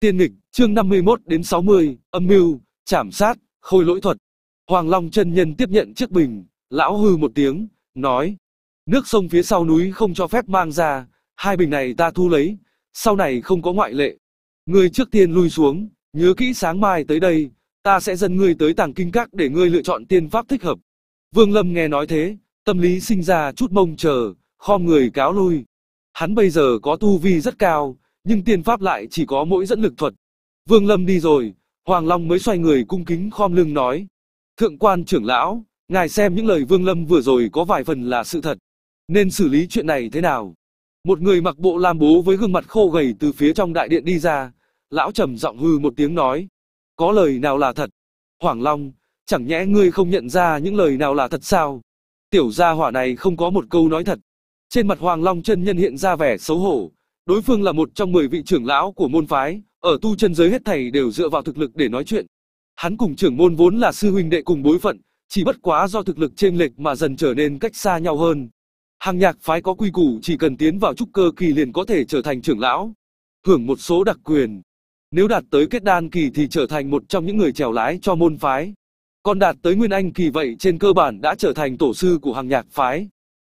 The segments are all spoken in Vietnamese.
Tiên nghịch, chương 51 đến 60, âm mưu, chảm sát, khôi lỗi thuật. Hoàng Long chân nhân tiếp nhận chiếc bình, lão hư một tiếng, nói. Nước sông phía sau núi không cho phép mang ra, hai bình này ta thu lấy, sau này không có ngoại lệ. Ngươi trước tiên lui xuống, nhớ kỹ sáng mai tới đây, ta sẽ dẫn ngươi tới tàng kinh các để ngươi lựa chọn tiên pháp thích hợp. Vương Lâm nghe nói thế, tâm lý sinh ra chút mong chờ, khom người cáo lui. Hắn bây giờ có tu vi rất cao, nhưng tiên pháp lại chỉ có mỗi dẫn lực thuật. Vương Lâm đi rồi, Hoàng Long mới xoay người cung kính khom lưng nói. Thượng quan trưởng lão, ngài xem những lời Vương Lâm vừa rồi có vài phần là sự thật. Nên xử lý chuyện này thế nào? Một người mặc bộ lam bố với gương mặt khô gầy từ phía trong đại điện đi ra. Lão trầm giọng hư một tiếng nói. Có lời nào là thật? Hoàng Long, chẳng nhẽ ngươi không nhận ra những lời nào là thật sao? Tiểu gia hỏa này không có một câu nói thật. Trên mặt Hoàng Long chân nhân hiện ra vẻ xấu hổ. Đối phương là một trong 10 vị trưởng lão của môn phái, ở tu chân giới hết thầy đều dựa vào thực lực để nói chuyện. Hắn cùng trưởng môn vốn là sư huynh đệ cùng bối phận, chỉ bất quá do thực lực chênh lệch mà dần trở nên cách xa nhau hơn. Hàng nhạc phái có quy củ chỉ cần tiến vào trúc cơ kỳ liền có thể trở thành trưởng lão, hưởng một số đặc quyền. Nếu đạt tới kết đan kỳ thì trở thành một trong những người chèo lái cho môn phái. Còn đạt tới nguyên anh kỳ vậy trên cơ bản đã trở thành tổ sư của hàng nhạc phái.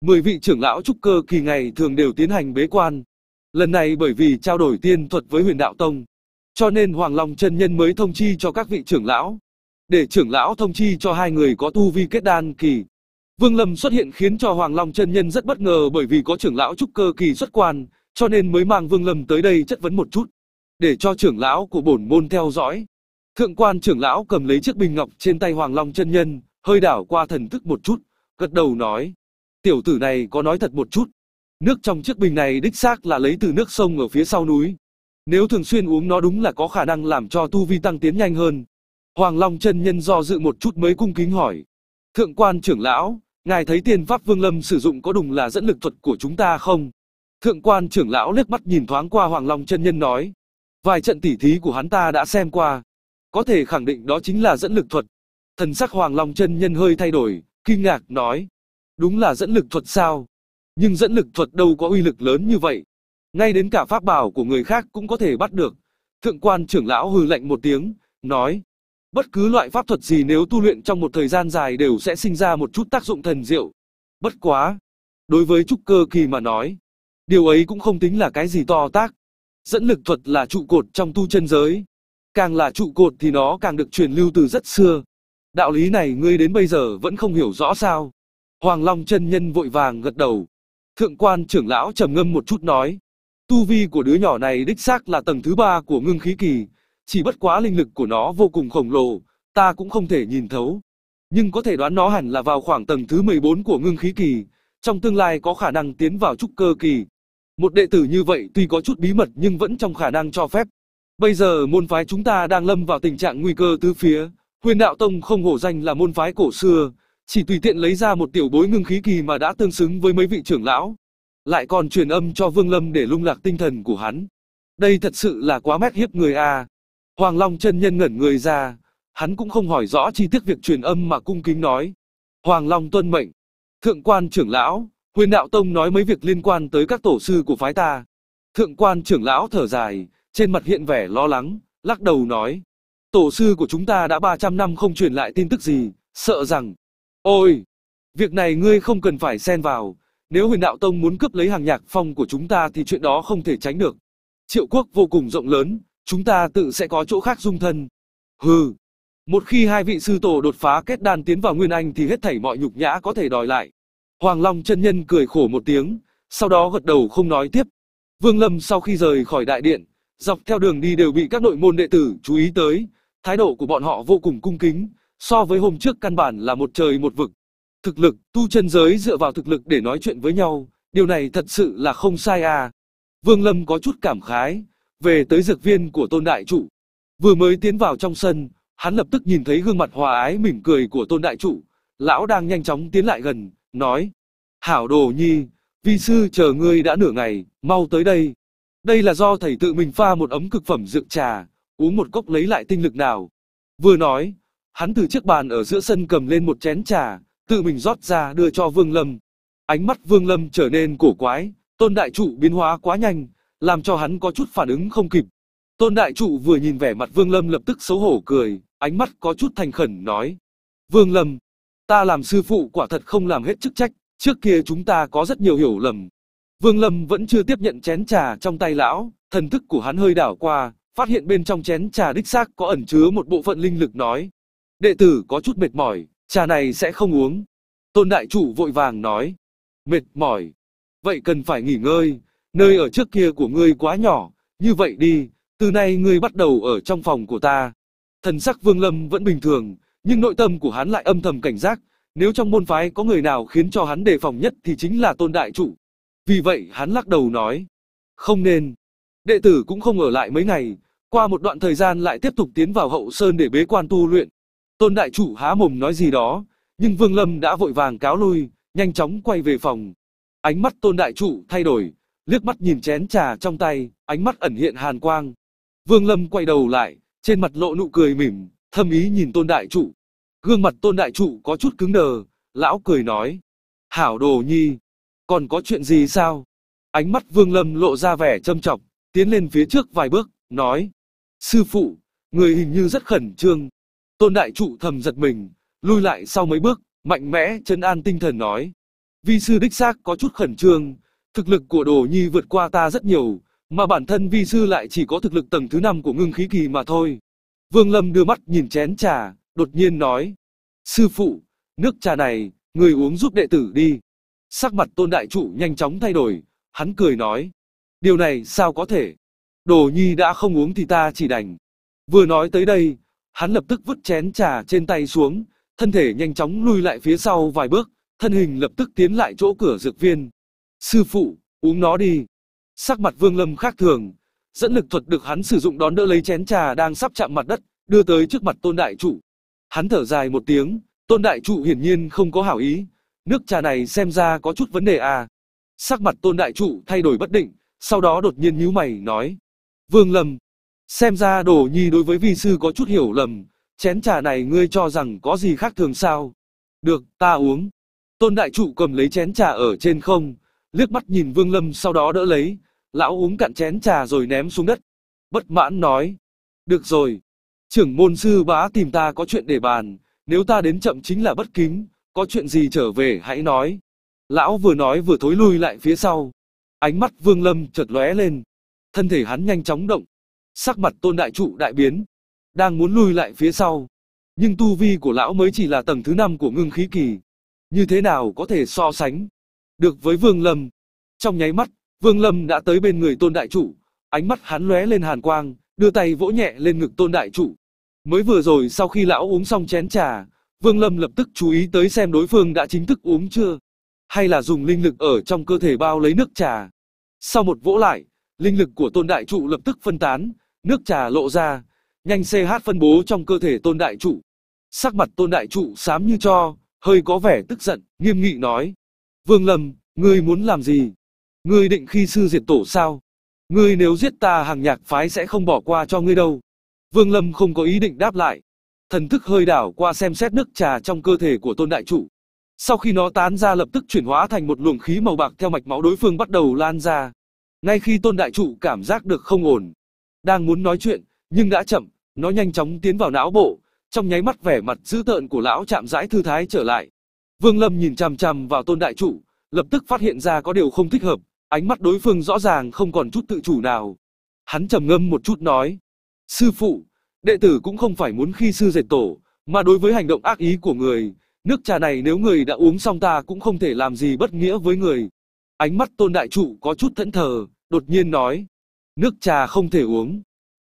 Mười vị trưởng lão trúc cơ kỳ ngày thường đều tiến hành bế quan. Lần này bởi vì trao đổi tiên thuật với huyền đạo tông, cho nên Hoàng Long chân nhân mới thông chi cho các vị trưởng lão. Để trưởng lão thông chi cho hai người có tu vi kết đan kỳ. Vương Lâm xuất hiện khiến cho Hoàng Long chân nhân rất bất ngờ bởi vì có trưởng lão trúc cơ kỳ xuất quan, cho nên mới mang Vương Lâm tới đây chất vấn một chút, để cho trưởng lão của bổn môn theo dõi. Thượng quan trưởng lão cầm lấy chiếc bình ngọc trên tay Hoàng Long chân nhân, hơi đảo qua thần thức một chút, gật đầu nói: "Tiểu tử này có nói thật một chút, nước trong chiếc bình này đích xác là lấy từ nước sông ở phía sau núi. Nếu thường xuyên uống nó đúng là có khả năng làm cho tu vi tăng tiến nhanh hơn." Hoàng Long chân nhân do dự một chút mới cung kính hỏi: "Thượng quan trưởng lão, ngài thấy tiên pháp Vương Lâm sử dụng có đúng là dẫn lực thuật của chúng ta không?" Thượng quan trưởng lão liếc mắt nhìn thoáng qua Hoàng Long chân nhân nói: "Vài trận tỉ thí của hắn ta đã xem qua, có thể khẳng định đó chính là dẫn lực thuật." Thần sắc Hoàng Long chân nhân hơi thay đổi, kinh ngạc nói: "Đúng là dẫn lực thuật sao? Nhưng dẫn lực thuật đâu có uy lực lớn như vậy, ngay đến cả pháp bảo của người khác cũng có thể bắt được." Thượng quan trưởng lão hừ lạnh một tiếng, nói: Bất cứ loại pháp thuật gì nếu tu luyện trong một thời gian dài đều sẽ sinh ra một chút tác dụng thần diệu. Bất quá. Đối với trúc cơ kỳ mà nói. Điều ấy cũng không tính là cái gì to tác. Dẫn lực thuật là trụ cột trong tu chân giới. Càng là trụ cột thì nó càng được truyền lưu từ rất xưa. Đạo lý này ngươi đến bây giờ vẫn không hiểu rõ sao. Hoàng Long chân nhân vội vàng gật đầu. Thượng quan trưởng lão trầm ngâm một chút nói. Tu vi của đứa nhỏ này đích xác là tầng thứ ba của ngưng khí kỳ, chỉ bất quá linh lực của nó vô cùng khổng lồ, ta cũng không thể nhìn thấu. Nhưng có thể đoán nó hẳn là vào khoảng tầng thứ 14 của ngưng khí kỳ, trong tương lai có khả năng tiến vào trúc cơ kỳ. Một đệ tử như vậy tuy có chút bí mật nhưng vẫn trong khả năng cho phép. Bây giờ môn phái chúng ta đang lâm vào tình trạng nguy cơ tứ phía, huyền đạo tông không hổ danh là môn phái cổ xưa, chỉ tùy tiện lấy ra một tiểu bối ngưng khí kỳ mà đã tương xứng với mấy vị trưởng lão. Lại còn truyền âm cho Vương Lâm để lung lạc tinh thần của hắn. Đây thật sự là quá mét hiếp người a. Hoàng Long chân nhân ngẩn người ra, hắn cũng không hỏi rõ chi tiết việc truyền âm mà cung kính nói. Hoàng Long tuân mệnh, thượng quan trưởng lão, huyền đạo tông nói mấy việc liên quan tới các tổ sư của phái ta. Thượng quan trưởng lão thở dài, trên mặt hiện vẻ lo lắng, lắc đầu nói. Tổ sư của chúng ta đã 300 năm không truyền lại tin tức gì, sợ rằng... Ôi! Việc này ngươi không cần phải xen vào, nếu huyền đạo tông muốn cướp lấy hàng nhạc phong của chúng ta thì chuyện đó không thể tránh được. Triệu quốc vô cùng rộng lớn, chúng ta tự sẽ có chỗ khác dung thân. Hừ, một khi hai vị sư tổ đột phá kết đan tiến vào Nguyên Anh thì hết thảy mọi nhục nhã có thể đòi lại. Hoàng Long chân nhân cười khổ một tiếng, sau đó gật đầu không nói tiếp. Vương Lâm sau khi rời khỏi đại điện, dọc theo đường đi đều bị các nội môn đệ tử chú ý tới, thái độ của bọn họ vô cùng cung kính, so với hôm trước căn bản là một trời một vực. Thực lực, tu chân giới dựa vào thực lực để nói chuyện với nhau, điều này thật sự là không sai à. Vương Lâm có chút cảm khái, về tới dược viên của tôn đại trụ. Vừa mới tiến vào trong sân, hắn lập tức nhìn thấy gương mặt hòa ái mỉm cười của tôn đại trụ. Lão đang nhanh chóng tiến lại gần, nói. Hảo đồ nhi, vi sư chờ ngươi đã nửa ngày, mau tới đây. Đây là do thầy tự mình pha một ấm cực phẩm rượu trà, uống một cốc lấy lại tinh lực nào. Vừa nói, hắn từ chiếc bàn ở giữa sân cầm lên một chén trà, tự mình rót ra đưa cho Vương Lâm. Ánh mắt Vương Lâm trở nên cổ quái, tôn đại trụ biến hóa quá nhanh, làm cho hắn có chút phản ứng không kịp. Tôn đại trụ vừa nhìn vẻ mặt Vương Lâm lập tức xấu hổ cười, ánh mắt có chút thành khẩn nói. Vương Lâm, ta làm sư phụ quả thật không làm hết chức trách, trước kia chúng ta có rất nhiều hiểu lầm. Vương Lâm vẫn chưa tiếp nhận chén trà trong tay lão, thần thức của hắn hơi đảo qua, phát hiện bên trong chén trà đích xác có ẩn chứa một bộ phận linh lực nói. Đệ tử có chút mệt mỏi, trà này sẽ không uống. Tôn đại chủ vội vàng nói. Mệt mỏi. Vậy cần phải nghỉ ngơi, nơi ở trước kia của ngươi quá nhỏ, như vậy đi, từ nay ngươi bắt đầu ở trong phòng của ta. Thần sắc Vương Lâm vẫn bình thường, nhưng nội tâm của hắn lại âm thầm cảnh giác, nếu trong môn phái có người nào khiến cho hắn đề phòng nhất thì chính là tôn đại chủ. Vì vậy hắn lắc đầu nói, không nên. Đệ tử cũng không ở lại mấy ngày, qua một đoạn thời gian lại tiếp tục tiến vào hậu sơn để bế quan tu luyện. Tôn đại chủ há mồm nói gì đó, nhưng Vương Lâm đã vội vàng cáo lui, nhanh chóng quay về phòng. Ánh mắt tôn đại chủ thay đổi, liếc mắt nhìn chén trà trong tay, ánh mắt ẩn hiện hàn quang. Vương Lâm quay đầu lại, trên mặt lộ nụ cười mỉm, thâm ý nhìn tôn đại trụ. Gương mặt tôn đại trụ có chút cứng đờ, lão cười nói. Hảo đồ nhi, còn có chuyện gì sao? Ánh mắt Vương Lâm lộ ra vẻ châm trọng, tiến lên phía trước vài bước, nói. Sư phụ, người hình như rất khẩn trương. Tôn đại trụ thầm giật mình, lui lại sau mấy bước, mạnh mẽ chân an tinh thần nói. Vi sư đích xác có chút khẩn trương, thực lực của đồ nhi vượt qua ta rất nhiều, mà bản thân vi sư lại chỉ có thực lực tầng thứ 5 của ngưng khí kỳ mà thôi. Vương Lâm đưa mắt nhìn chén trà, đột nhiên nói. Sư phụ, nước trà này, người uống giúp đệ tử đi. Sắc mặt tôn đại trụ nhanh chóng thay đổi, hắn cười nói. Điều này sao có thể? Đồ nhi đã không uống thì ta chỉ đành. Vừa nói tới đây, hắn lập tức vứt chén trà trên tay xuống, thân thể nhanh chóng lui lại phía sau vài bước, thân hình lập tức tiến lại chỗ cửa dược viên. Sư phụ, uống nó đi. Sắc mặt Vương Lâm khác thường, dẫn lực thuật được hắn sử dụng đón đỡ lấy chén trà đang sắp chạm mặt đất, đưa tới trước mặt Tôn Đại Trụ. Hắn thở dài một tiếng, Tôn Đại Trụ hiển nhiên không có hảo ý, nước trà này xem ra có chút vấn đề à. Sắc mặt Tôn Đại Trụ thay đổi bất định, sau đó đột nhiên nhíu mày nói. Vương Lâm, xem ra đồ nhi đối với vi sư có chút hiểu lầm, chén trà này ngươi cho rằng có gì khác thường sao? Được, ta uống. Tôn Đại Trụ cầm lấy chén trà ở trên không, liếc mắt nhìn Vương Lâm sau đó đỡ lấy, lão uống cạn chén trà rồi ném xuống đất. Bất mãn nói, được rồi, trưởng môn sư bá tìm ta có chuyện để bàn, nếu ta đến chậm chính là bất kính, có chuyện gì trở về hãy nói. Lão vừa nói vừa thối lui lại phía sau. Ánh mắt Vương Lâm chợt lóe lên. Thân thể hắn nhanh chóng động. Sắc mặt tôn đại trụ đại biến. Đang muốn lui lại phía sau. Nhưng tu vi của lão mới chỉ là tầng thứ 5 của ngưng khí kỳ. Như thế nào có thể so sánh được với Vương Lâm? Trong nháy mắt, Vương Lâm đã tới bên người tôn đại chủ, Ánh mắt hắn lóe lên hàn quang, đưa tay vỗ nhẹ lên ngực tôn đại chủ. Mới vừa rồi sau khi lão uống xong chén trà, Vương Lâm lập tức chú ý tới xem đối phương đã chính thức uống chưa, hay là dùng linh lực ở trong cơ thể bao lấy nước trà. Sau một vỗ lại, linh lực của tôn đại trụ lập tức phân tán, nước trà lộ ra, nhanh CH phân bố trong cơ thể tôn đại trụ. Sắc mặt tôn đại trụ xám như cho, hơi có vẻ tức giận, nghiêm nghị nói. Vương Lâm, ngươi muốn làm gì? Ngươi định khi sư diệt tổ sao? Ngươi nếu giết ta hàng nhạc phái sẽ không bỏ qua cho ngươi đâu. Vương Lâm không có ý định đáp lại. Thần thức hơi đảo qua xem xét nước trà trong cơ thể của tôn đại trụ. Sau khi nó tán ra lập tức chuyển hóa thành một luồng khí màu bạc theo mạch máu đối phương bắt đầu lan ra. Ngay khi tôn đại trụ cảm giác được không ổn, đang muốn nói chuyện, nhưng đã chậm, nó nhanh chóng tiến vào não bộ, trong nháy mắt vẻ mặt dữ tợn của lão chạm rãi thư thái trở lại. Vương Lâm nhìn chằm chằm vào tôn đại trụ, lập tức phát hiện ra có điều không thích hợp, ánh mắt đối phương rõ ràng không còn chút tự chủ nào. Hắn trầm ngâm một chút nói, sư phụ, đệ tử cũng không phải muốn khi sư dệt tổ, mà đối với hành động ác ý của người, nước trà này nếu người đã uống xong ta cũng không thể làm gì bất nghĩa với người. Ánh mắt tôn đại trụ có chút thẫn thờ, đột nhiên nói, nước trà không thể uống.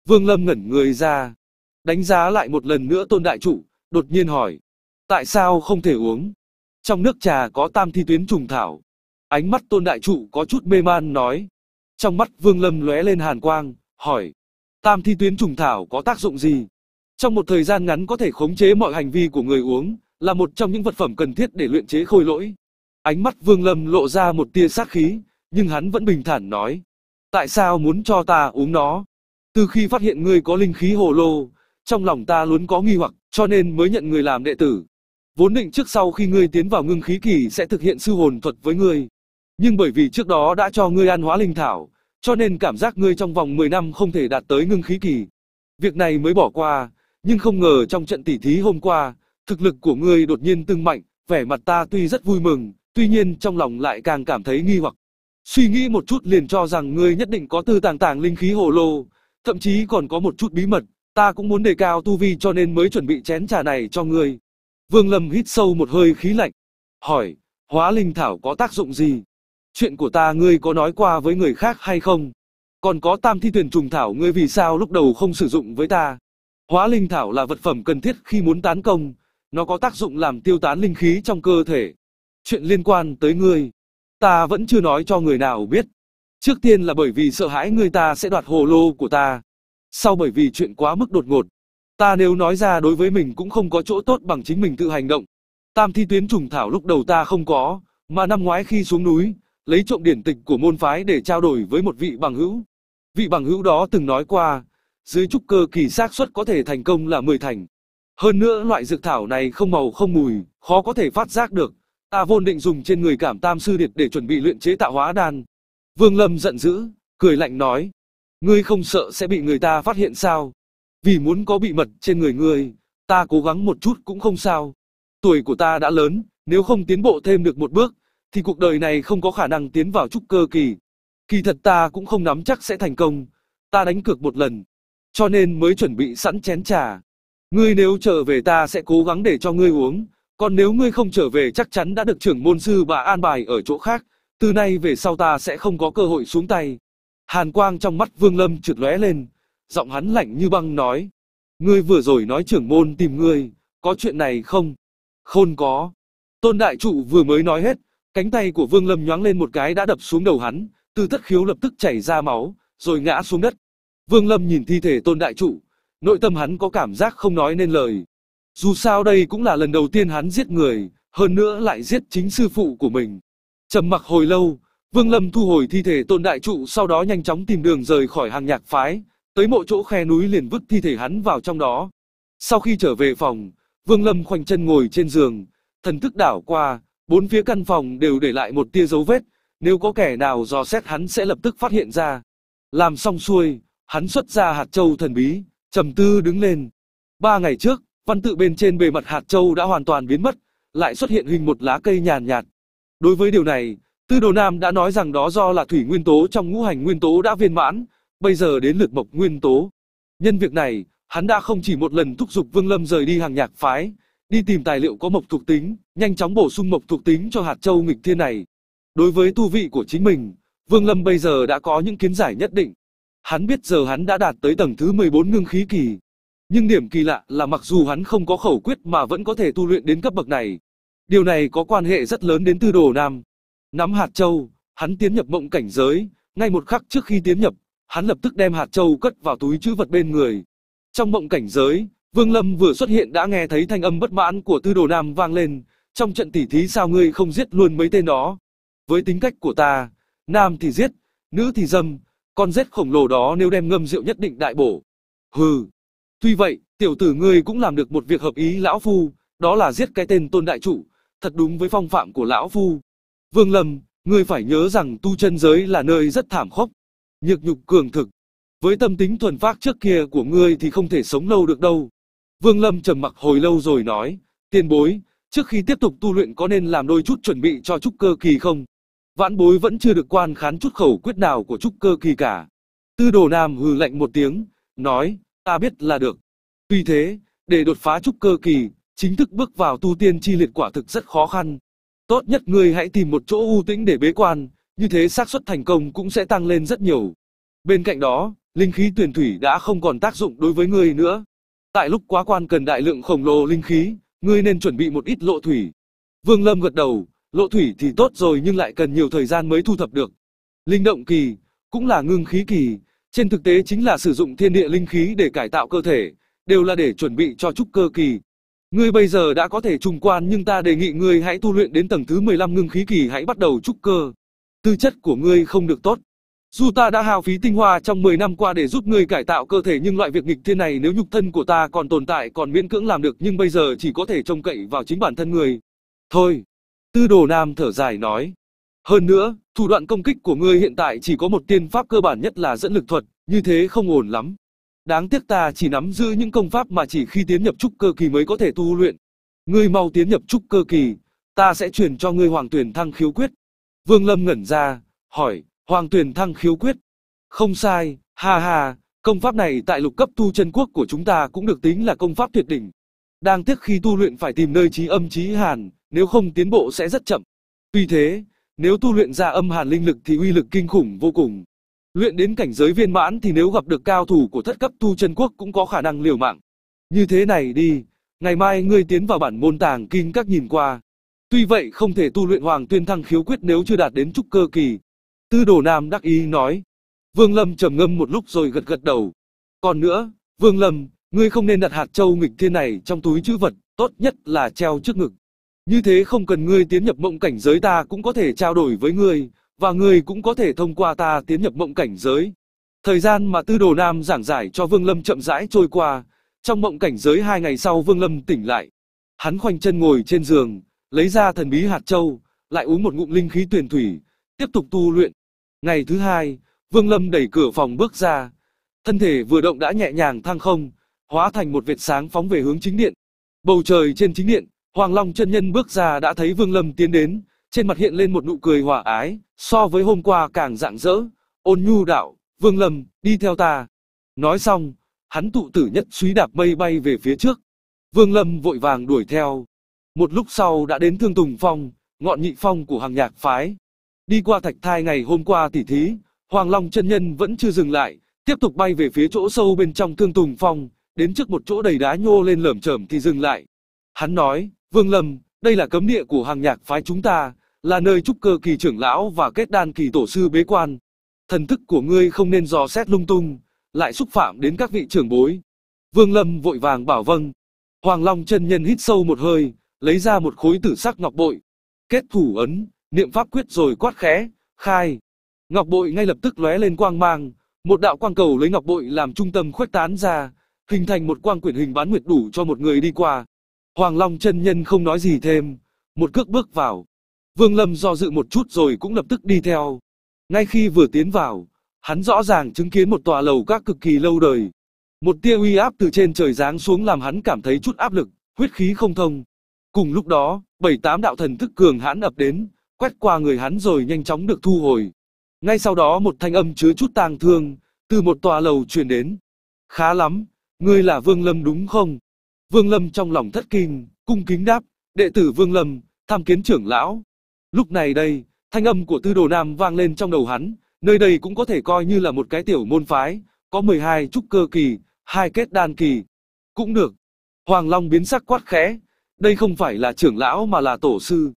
Vương Lâm ngẩn người ra, đánh giá lại một lần nữa tôn đại trụ, đột nhiên hỏi, tại sao không thể uống? Trong nước trà có tam thi tuyến trùng thảo. Ánh mắt tôn đại trụ có chút mê man nói. Trong mắt Vương Lâm lóe lên hàn quang, hỏi. Tam thi tuyến trùng thảo có tác dụng gì? Trong một thời gian ngắn có thể khống chế mọi hành vi của người uống, là một trong những vật phẩm cần thiết để luyện chế khôi lỗi. Ánh mắt Vương Lâm lộ ra một tia sát khí, nhưng hắn vẫn bình thản nói. Tại sao muốn cho ta uống nó? Từ khi phát hiện ngươi có linh khí hồ lô, trong lòng ta luôn có nghi hoặc, cho nên mới nhận người làm đệ tử. Vốn định trước sau khi ngươi tiến vào ngưng khí kỳ sẽ thực hiện sư hồn thuật với ngươi. Nhưng bởi vì trước đó đã cho ngươi ăn hóa linh thảo, cho nên cảm giác ngươi trong vòng 10 năm không thể đạt tới ngưng khí kỳ. Việc này mới bỏ qua, nhưng không ngờ trong trận tỉ thí hôm qua, thực lực của ngươi đột nhiên tăng mạnh, vẻ mặt ta tuy rất vui mừng, tuy nhiên trong lòng lại càng cảm thấy nghi hoặc. Suy nghĩ một chút liền cho rằng ngươi nhất định có tư tàng tàng linh khí hồ lô, thậm chí còn có một chút bí mật, ta cũng muốn đề cao tu vi cho nên mới chuẩn bị chén trà này cho ngươi. Vương Lâm hít sâu một hơi khí lạnh, hỏi, hóa linh thảo có tác dụng gì? Chuyện của ta ngươi có nói qua với người khác hay không? Còn có tam thi tuyển trùng thảo ngươi vì sao lúc đầu không sử dụng với ta? Hóa linh thảo là vật phẩm cần thiết khi muốn tán công, nó có tác dụng làm tiêu tán linh khí trong cơ thể. Chuyện liên quan tới ngươi, ta vẫn chưa nói cho người nào biết. Trước tiên là bởi vì sợ hãi người ta sẽ đoạt hồ lô của ta. Sau bởi vì chuyện quá mức đột ngột. Ta nếu nói ra đối với mình cũng không có chỗ tốt bằng chính mình tự hành động. Tam thi tuyến trùng thảo lúc đầu ta không có, mà năm ngoái khi xuống núi, lấy trộm điển tịch của môn phái để trao đổi với một vị bằng hữu. Vị bằng hữu đó từng nói qua, dưới trúc cơ kỳ xác suất có thể thành công là 10 thành. Hơn nữa loại dược thảo này không màu không mùi, khó có thể phát giác được. Ta vốn định dùng trên người cảm tam sư điệt để chuẩn bị luyện chế tạo hóa đan. Vương Lâm giận dữ, cười lạnh nói. Ngươi không sợ sẽ bị người ta phát hiện sao? Vì muốn có bị mật trên người ngươi, ta cố gắng một chút cũng không sao. Tuổi của ta đã lớn, nếu không tiến bộ thêm được một bước, thì cuộc đời này không có khả năng tiến vào trúc cơ kỳ. Kỳ thật ta cũng không nắm chắc sẽ thành công, ta đánh cược một lần, cho nên mới chuẩn bị sẵn chén trà. Ngươi nếu trở về ta sẽ cố gắng để cho ngươi uống, còn nếu ngươi không trở về chắc chắn đã được trưởng môn sư bà an bài ở chỗ khác, từ nay về sau ta sẽ không có cơ hội xuống tay. Hàn quang trong mắt Vương Lâm trượt lóe lên, giọng hắn lạnh như băng nói. Ngươi vừa rồi nói trưởng môn tìm ngươi, có chuyện này không? Không có. Tôn đại trụ vừa mới nói hết, cánh tay của Vương Lâm nhoáng lên một cái đã đập xuống đầu hắn, từ thất khiếu lập tức chảy ra máu, rồi ngã xuống đất. Vương Lâm nhìn thi thể tôn đại trụ, nội tâm hắn có cảm giác không nói nên lời. Dù sao đây cũng là lần đầu tiên hắn giết người, hơn nữa lại giết chính sư phụ của mình. Trầm mặc hồi lâu, Vương Lâm thu hồi thi thể tôn đại trụ sau đó nhanh chóng tìm đường rời khỏi hàng nhạc phái, tới mộ chỗ khe núi liền vứt thi thể hắn vào trong đó. Sau khi trở về phòng, Vương Lâm khoanh chân ngồi trên giường, thần thức đảo qua, bốn phía căn phòng đều để lại một tia dấu vết, nếu có kẻ nào dò xét hắn sẽ lập tức phát hiện ra. Làm xong xuôi, hắn xuất ra hạt châu thần bí, trầm tư đứng lên. Ba ngày trước, văn tự bên trên bề mặt hạt châu đã hoàn toàn biến mất, lại xuất hiện hình một lá cây nhàn nhạt. Đối với điều này, Tư Đồ Nam đã nói rằng đó do là thủy nguyên tố trong ngũ hành nguyên tố đã viên mãn, bây giờ đến lượt mộc nguyên tố. Nhân việc này, hắn đã không chỉ một lần thúc giục Vương Lâm rời đi hàng nhạc phái, đi tìm tài liệu có mộc thuộc tính, nhanh chóng bổ sung mộc thuộc tính cho hạt châu nghịch thiên này. Đối với tu vị của chính mình, Vương Lâm bây giờ đã có những kiến giải nhất định. Hắn biết giờ hắn đã đạt tới tầng thứ 14 ngưng khí kỳ. Nhưng điểm kỳ lạ là mặc dù hắn không có khẩu quyết mà vẫn có thể tu luyện đến cấp bậc này. Điều này có quan hệ rất lớn đến tư đồ nam. Nắm hạt châu, hắn tiến nhập mộng cảnh giới, ngay một khắc trước khi tiến nhập, hắn lập tức đem hạt châu cất vào túi chữ vật bên người. Trong mộng cảnh giới, Vương Lâm vừa xuất hiện đã nghe thấy thanh âm bất mãn của tư đồ nam vang lên, trong trận tỉ thí sao ngươi không giết luôn mấy tên đó. Với tính cách của ta, nam thì giết, nữ thì dâm, con rết khổng lồ đó nếu đem ngâm rượu nhất định đại bổ. Hừ. Tuy vậy, tiểu tử ngươi cũng làm được một việc hợp ý lão phu, đó là giết cái tên tôn đại trụ, thật đúng với phong phạm của lão phu. Vương Lâm, ngươi phải nhớ rằng tu chân giới là nơi rất thảm khốc, nhược nhục cường thực. Với tâm tính thuần phác trước kia của ngươi thì không thể sống lâu được đâu. Vương Lâm trầm mặc hồi lâu rồi nói, tiền bối, trước khi tiếp tục tu luyện có nên làm đôi chút chuẩn bị cho trúc cơ kỳ không? Vãn bối vẫn chưa được quan khán chút khẩu quyết nào của trúc cơ kỳ cả. Tư đồ nam hừ lạnh một tiếng, nói, ta biết là được. Tuy thế, để đột phá trúc cơ kỳ, chính thức bước vào tu tiên chi liệt quả thực rất khó khăn. Tốt nhất ngươi hãy tìm một chỗ u tĩnh để bế quan, như thế xác suất thành công cũng sẽ tăng lên rất nhiều. Bên cạnh đó, linh khí tuyển thủy đã không còn tác dụng đối với ngươi nữa. Tại lúc quá quan cần đại lượng khổng lồ linh khí, ngươi nên chuẩn bị một ít lộ thủy. Vương Lâm gật đầu, lộ thủy thì tốt rồi nhưng lại cần nhiều thời gian mới thu thập được. Linh động kỳ, cũng là ngưng khí kỳ, trên thực tế chính là sử dụng thiên địa linh khí để cải tạo cơ thể, đều là để chuẩn bị cho trúc cơ kỳ. Ngươi bây giờ đã có thể trùng quan nhưng ta đề nghị ngươi hãy tu luyện đến tầng thứ 15 ngưng khí kỳ hãy bắt đầu trúc cơ. Tư chất của ngươi không được tốt. Dù ta đã hao phí tinh hoa trong 10 năm qua để giúp ngươi cải tạo cơ thể nhưng loại việc nghịch thiên này nếu nhục thân của ta còn tồn tại còn miễn cưỡng làm được nhưng bây giờ chỉ có thể trông cậy vào chính bản thân ngươi. Thôi. Tư đồ nam thở dài nói. Hơn nữa, thủ đoạn công kích của ngươi hiện tại chỉ có một tiên pháp cơ bản nhất là dẫn lực thuật, như thế không ổn lắm. Đáng tiếc ta chỉ nắm giữ những công pháp mà chỉ khi tiến nhập trúc cơ kỳ mới có thể tu luyện. Ngươi mau tiến nhập trúc cơ kỳ, ta sẽ truyền cho ngươi hoàng tuyển thăng khiếu quyết. Vương Lâm ngẩn ra, hỏi, hoàng tuyển thăng khiếu quyết. Không sai, ha ha, công pháp này tại lục cấp tu chân quốc của chúng ta cũng được tính là công pháp tuyệt đỉnh. Đang tiếc khi tu luyện phải tìm nơi trí âm trí hàn, nếu không tiến bộ sẽ rất chậm. Tuy thế, nếu tu luyện ra âm hàn linh lực thì uy lực kinh khủng vô cùng. Luyện đến cảnh giới viên mãn thì nếu gặp được cao thủ của thất cấp tu chân quốc cũng có khả năng liều mạng. Như thế này đi, ngày mai ngươi tiến vào bản môn tàng kinh các nhìn qua. Tuy vậy không thể tu luyện hoàng tuyên thăng khiếu quyết nếu chưa đạt đến trúc cơ kỳ. Tư đồ nam đắc ý nói. Vương Lâm trầm ngâm một lúc rồi gật gật đầu. Còn nữa, Vương Lâm, ngươi không nên đặt hạt châu nghịch thiên này trong túi chữ vật, tốt nhất là treo trước ngực. Như thế không cần ngươi tiến nhập mộng cảnh giới ta cũng có thể trao đổi với ngươi, và ngươi cũng có thể thông qua ta tiến nhập mộng cảnh giới. Thời gian mà Tư Đồ Nam giảng giải cho Vương Lâm chậm rãi trôi qua, trong mộng cảnh giới hai ngày sau Vương Lâm tỉnh lại. Hắn khoanh chân ngồi trên giường, lấy ra thần bí hạt châu, lại uống một ngụm linh khí tuyền thủy, tiếp tục tu luyện. Ngày thứ hai, Vương Lâm đẩy cửa phòng bước ra, thân thể vừa động đã nhẹ nhàng thăng không, hóa thành một vệt sáng phóng về hướng chính điện. Bầu trời trên chính điện, Hoàng Long chân nhân bước ra đã thấy Vương Lâm tiến đến, trên mặt hiện lên một nụ cười hòa ái, so với hôm qua càng rạng rỡ, ôn nhu đạo, Vương Lâm, đi theo ta. Nói xong, hắn tụ tử nhất suý đạp mây bay về phía trước. Vương Lâm vội vàng đuổi theo. Một lúc sau đã đến Thương Tùng Phong, ngọn nhị phong của hàng nhạc phái. Đi qua thạch thai ngày hôm qua tỉ thí, Hoàng Long chân nhân vẫn chưa dừng lại, tiếp tục bay về phía chỗ sâu bên trong Thương Tùng Phong, đến trước một chỗ đầy đá nhô lên lởm chởm thì dừng lại. Hắn nói, Vương Lâm, đây là cấm địa của hàng nhạc phái chúng ta, là nơi trúc cơ kỳ trưởng lão và kết đan kỳ tổ sư bế quan. Thần thức của ngươi không nên dò xét lung tung, lại xúc phạm đến các vị trưởng bối. Vương Lâm vội vàng bảo vâng. Hoàng Long chân nhân hít sâu một hơi, lấy ra một khối tử sắc ngọc bội. Kết thủ ấn, niệm pháp quyết rồi quát khẽ, khai. Ngọc bội ngay lập tức lóe lên quang mang, một đạo quang cầu lấy ngọc bội làm trung tâm khuếch tán ra, hình thành một quang quyển hình bán nguyệt đủ cho một người đi qua. Hoàng Long chân nhân không nói gì thêm, một cước bước vào. Vương Lâm do dự một chút rồi cũng lập tức đi theo. Ngay khi vừa tiến vào, hắn rõ ràng chứng kiến một tòa lầu các cực kỳ lâu đời. Một tia uy áp từ trên trời giáng xuống làm hắn cảm thấy chút áp lực, huyết khí không thông. Cùng lúc đó, bảy tám đạo thần thức cường hãn ập đến, quét qua người hắn rồi nhanh chóng được thu hồi. Ngay sau đó một thanh âm chứa chút tang thương, từ một tòa lầu truyền đến. Khá lắm, ngươi là Vương Lâm đúng không? Vương Lâm trong lòng thất kinh, cung kính đáp, đệ tử Vương Lâm, tham kiến trưởng lão. Lúc này đây, thanh âm của tư đồ nam vang lên trong đầu hắn, nơi đây cũng có thể coi như là một cái tiểu môn phái, có 12 trúc cơ kỳ, hai kết đan kỳ. Cũng được. Hoàng Long biến sắc quát khẽ, đây không phải là trưởng lão mà là tổ sư.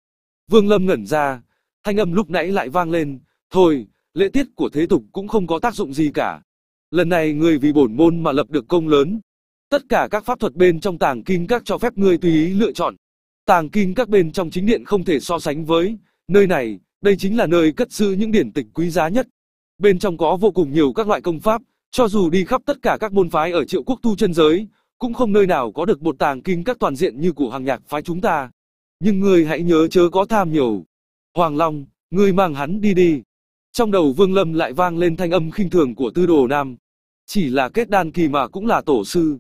Vương Lâm ngẩn ra, thanh âm lúc nãy lại vang lên, thôi, lễ tiết của thế tục cũng không có tác dụng gì cả. Lần này người vì bổn môn mà lập được công lớn, Tất cả các pháp thuật bên trong tàng kinh các cho phép ngươi tùy ý lựa chọn. Tàng kinh các bên trong chính điện không thể so sánh với, nơi này, đây chính là nơi cất giữ những điển tịch quý giá nhất. Bên trong có vô cùng nhiều các loại công pháp, cho dù đi khắp tất cả các môn phái ở triệu quốc tu chân giới, cũng không nơi nào có được một tàng kinh các toàn diện như của hàng nhạc phái chúng ta. Nhưng ngươi hãy nhớ chớ có tham nhiều. Hoàng Long, ngươi mang hắn đi đi. Trong đầu Vương Lâm lại vang lên thanh âm khinh thường của tư đồ nam. Chỉ là kết đan kỳ mà cũng là tổ sư.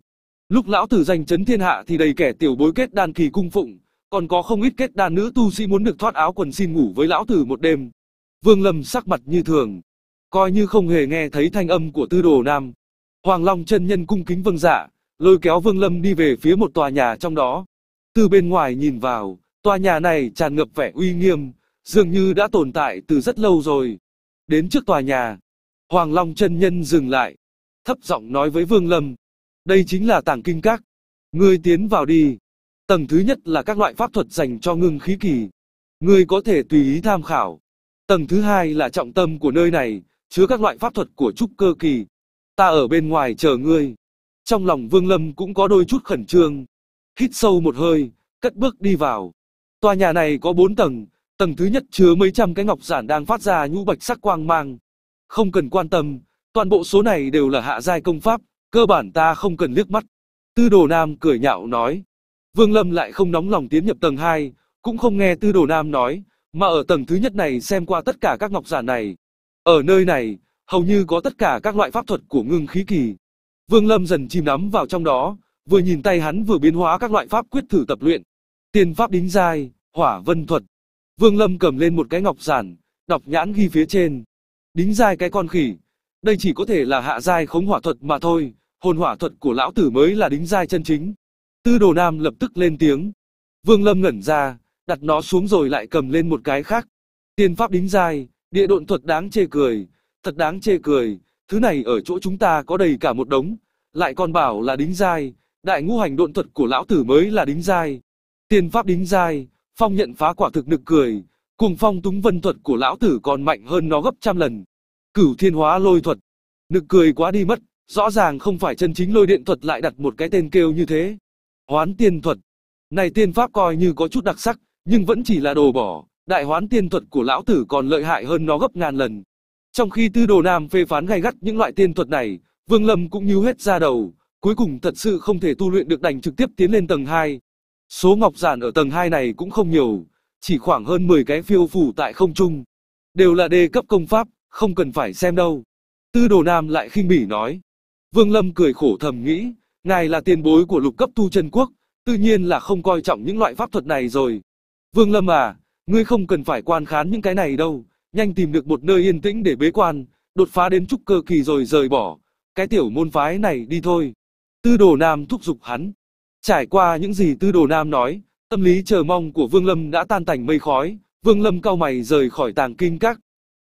Lúc lão tử danh chấn thiên hạ thì đầy kẻ tiểu bối kết đan kỳ cung phụng, còn có không ít kết đan nữ tu sĩ muốn được thoát áo quần xin ngủ với lão tử một đêm. Vương Lâm sắc mặt như thường, coi như không hề nghe thấy thanh âm của tư đồ nam. Hoàng Long chân nhân cung kính vâng dạ, lôi kéo Vương Lâm đi về phía một tòa nhà trong đó. Từ bên ngoài nhìn vào, tòa nhà này tràn ngập vẻ uy nghiêm, dường như đã tồn tại từ rất lâu rồi. Đến trước tòa nhà, Hoàng Long chân nhân dừng lại, thấp giọng nói với Vương Lâm, đây chính là tàng kinh các. Ngươi tiến vào đi. Tầng thứ nhất là các loại pháp thuật dành cho ngưng khí kỳ. Ngươi có thể tùy ý tham khảo. Tầng thứ hai là trọng tâm của nơi này, chứa các loại pháp thuật của trúc cơ kỳ. Ta ở bên ngoài chờ ngươi. Trong lòng Vương Lâm cũng có đôi chút khẩn trương. Hít sâu một hơi, cất bước đi vào. Tòa nhà này có bốn tầng, tầng thứ nhất chứa mấy trăm cái ngọc giản đang phát ra nhũ bạch sắc quang mang. không cần quan tâm, toàn bộ số này đều là hạ giai công pháp, cơ bản ta không cần liếc mắt. Tư đồ nam cười nhạo nói. Vương Lâm lại không nóng lòng tiến nhập tầng 2, cũng không nghe tư đồ nam nói, mà ở tầng thứ nhất này xem qua tất cả các ngọc giản này. Ở nơi này, hầu như có tất cả các loại pháp thuật của ngưng khí kỳ. Vương Lâm dần chìm nắm vào trong đó, vừa nhìn tay hắn vừa biến hóa các loại pháp quyết thử tập luyện. Tiên pháp đính giai, hỏa vân thuật. Vương Lâm cầm lên một cái ngọc giản, đọc nhãn ghi phía trên. Đính giai cái con khỉ. Đây chỉ có thể là hạ giai khống hỏa thuật mà thôi, hồn hỏa thuật của lão tử mới là đính giai chân chính. Tư đồ nam lập tức lên tiếng. Vương Lâm ngẩn ra, đặt nó xuống rồi lại cầm lên một cái khác. Tiên pháp đính giai, địa độn thuật đáng chê cười, thật đáng chê cười, thứ này ở chỗ chúng ta có đầy cả một đống, lại còn bảo là đính giai, đại ngũ hành độn thuật của lão tử mới là đính giai. Tiên pháp đính dai, phong nhận phá quả thực nực cười, cùng phong túng vân thuật của lão tử còn mạnh hơn nó gấp trăm lần. Cửu thiên hóa lôi thuật, nực cười quá đi mất, rõ ràng không phải chân chính lôi điện thuật lại đặt một cái tên kêu như thế. Hoán tiên thuật, này tiên pháp coi như có chút đặc sắc, nhưng vẫn chỉ là đồ bỏ, đại hoán tiên thuật của lão tử còn lợi hại hơn nó gấp ngàn lần. Trong khi tư đồ nam phê phán gay gắt những loại tiên thuật này, Vương Lâm cũng nhíu hết ra đầu, cuối cùng thật sự không thể tu luyện được đành trực tiếp tiến lên tầng 2. Số ngọc giản ở tầng 2 này cũng không nhiều, chỉ khoảng hơn 10 cái phiêu phủ tại không trung. Đều là đề cấp công pháp, không cần phải xem đâu. Tư đồ nam lại khinh bỉ nói. Vương Lâm cười khổ thầm nghĩ, ngài là tiền bối của lục cấp tu chân quốc, tự nhiên là không coi trọng những loại pháp thuật này rồi. Vương Lâm à, ngươi không cần phải quan khán những cái này đâu, nhanh tìm được một nơi yên tĩnh để bế quan, đột phá đến trúc cơ kỳ rồi rời bỏ, cái tiểu môn phái này đi thôi. Tư đồ nam thúc giục hắn. Trải qua những gì tư đồ nam nói, tâm lý chờ mong của Vương Lâm đã tan tành mây khói, Vương Lâm cao mày rời khỏi tàng kinh các.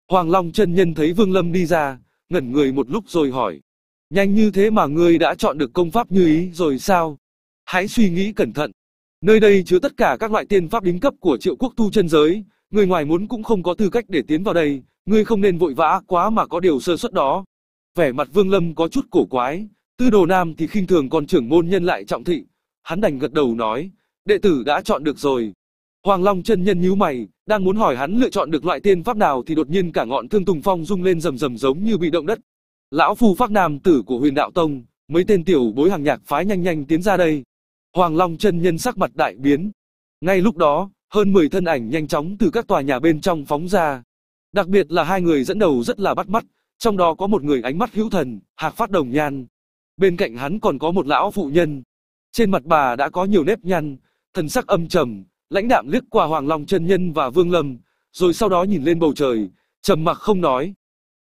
Hoàng Long chân nhân thấy Vương Lâm đi ra, ngẩn người một lúc rồi hỏi. Nhanh như thế mà ngươi đã chọn được công pháp như ý rồi sao? Hãy suy nghĩ cẩn thận. Nơi đây chứa tất cả các loại tiên pháp đính cấp của triệu quốc tu chân giới, người ngoài muốn cũng không có tư cách để tiến vào đây, ngươi không nên vội vã quá mà có điều sơ suất đó. Vẻ mặt Vương Lâm có chút cổ quái, tư đồ nam thì khinh thường còn trưởng môn nhân lại trọng thị. Hắn đành gật đầu nói, đệ tử đã chọn được rồi. Hoàng Long chân nhân nhíu mày, đang muốn hỏi hắn lựa chọn được loại tiên pháp nào thì đột nhiên cả ngọn thương tùng phong rung lên rầm rầm giống như bị động đất. Lão phu phác nam tử của huyền đạo tông, mấy tên tiểu bối hàng nhạc phái nhanh nhanh tiến ra đây. Hoàng Long chân nhân sắc mặt đại biến. Ngay lúc đó, hơn 10 thân ảnh nhanh chóng từ các tòa nhà bên trong phóng ra. Đặc biệt là hai người dẫn đầu rất là bắt mắt, trong đó có một người ánh mắt hữu thần, hạc phát đồng nhan. Bên cạnh hắn còn có một lão phụ nhân. Trên mặt bà đã có nhiều nếp nhăn, thần sắc âm trầm, lãnh đạm liếc qua Hoàng Long chân nhân và Vương Lâm, rồi sau đó nhìn lên bầu trời, trầm mặc không nói.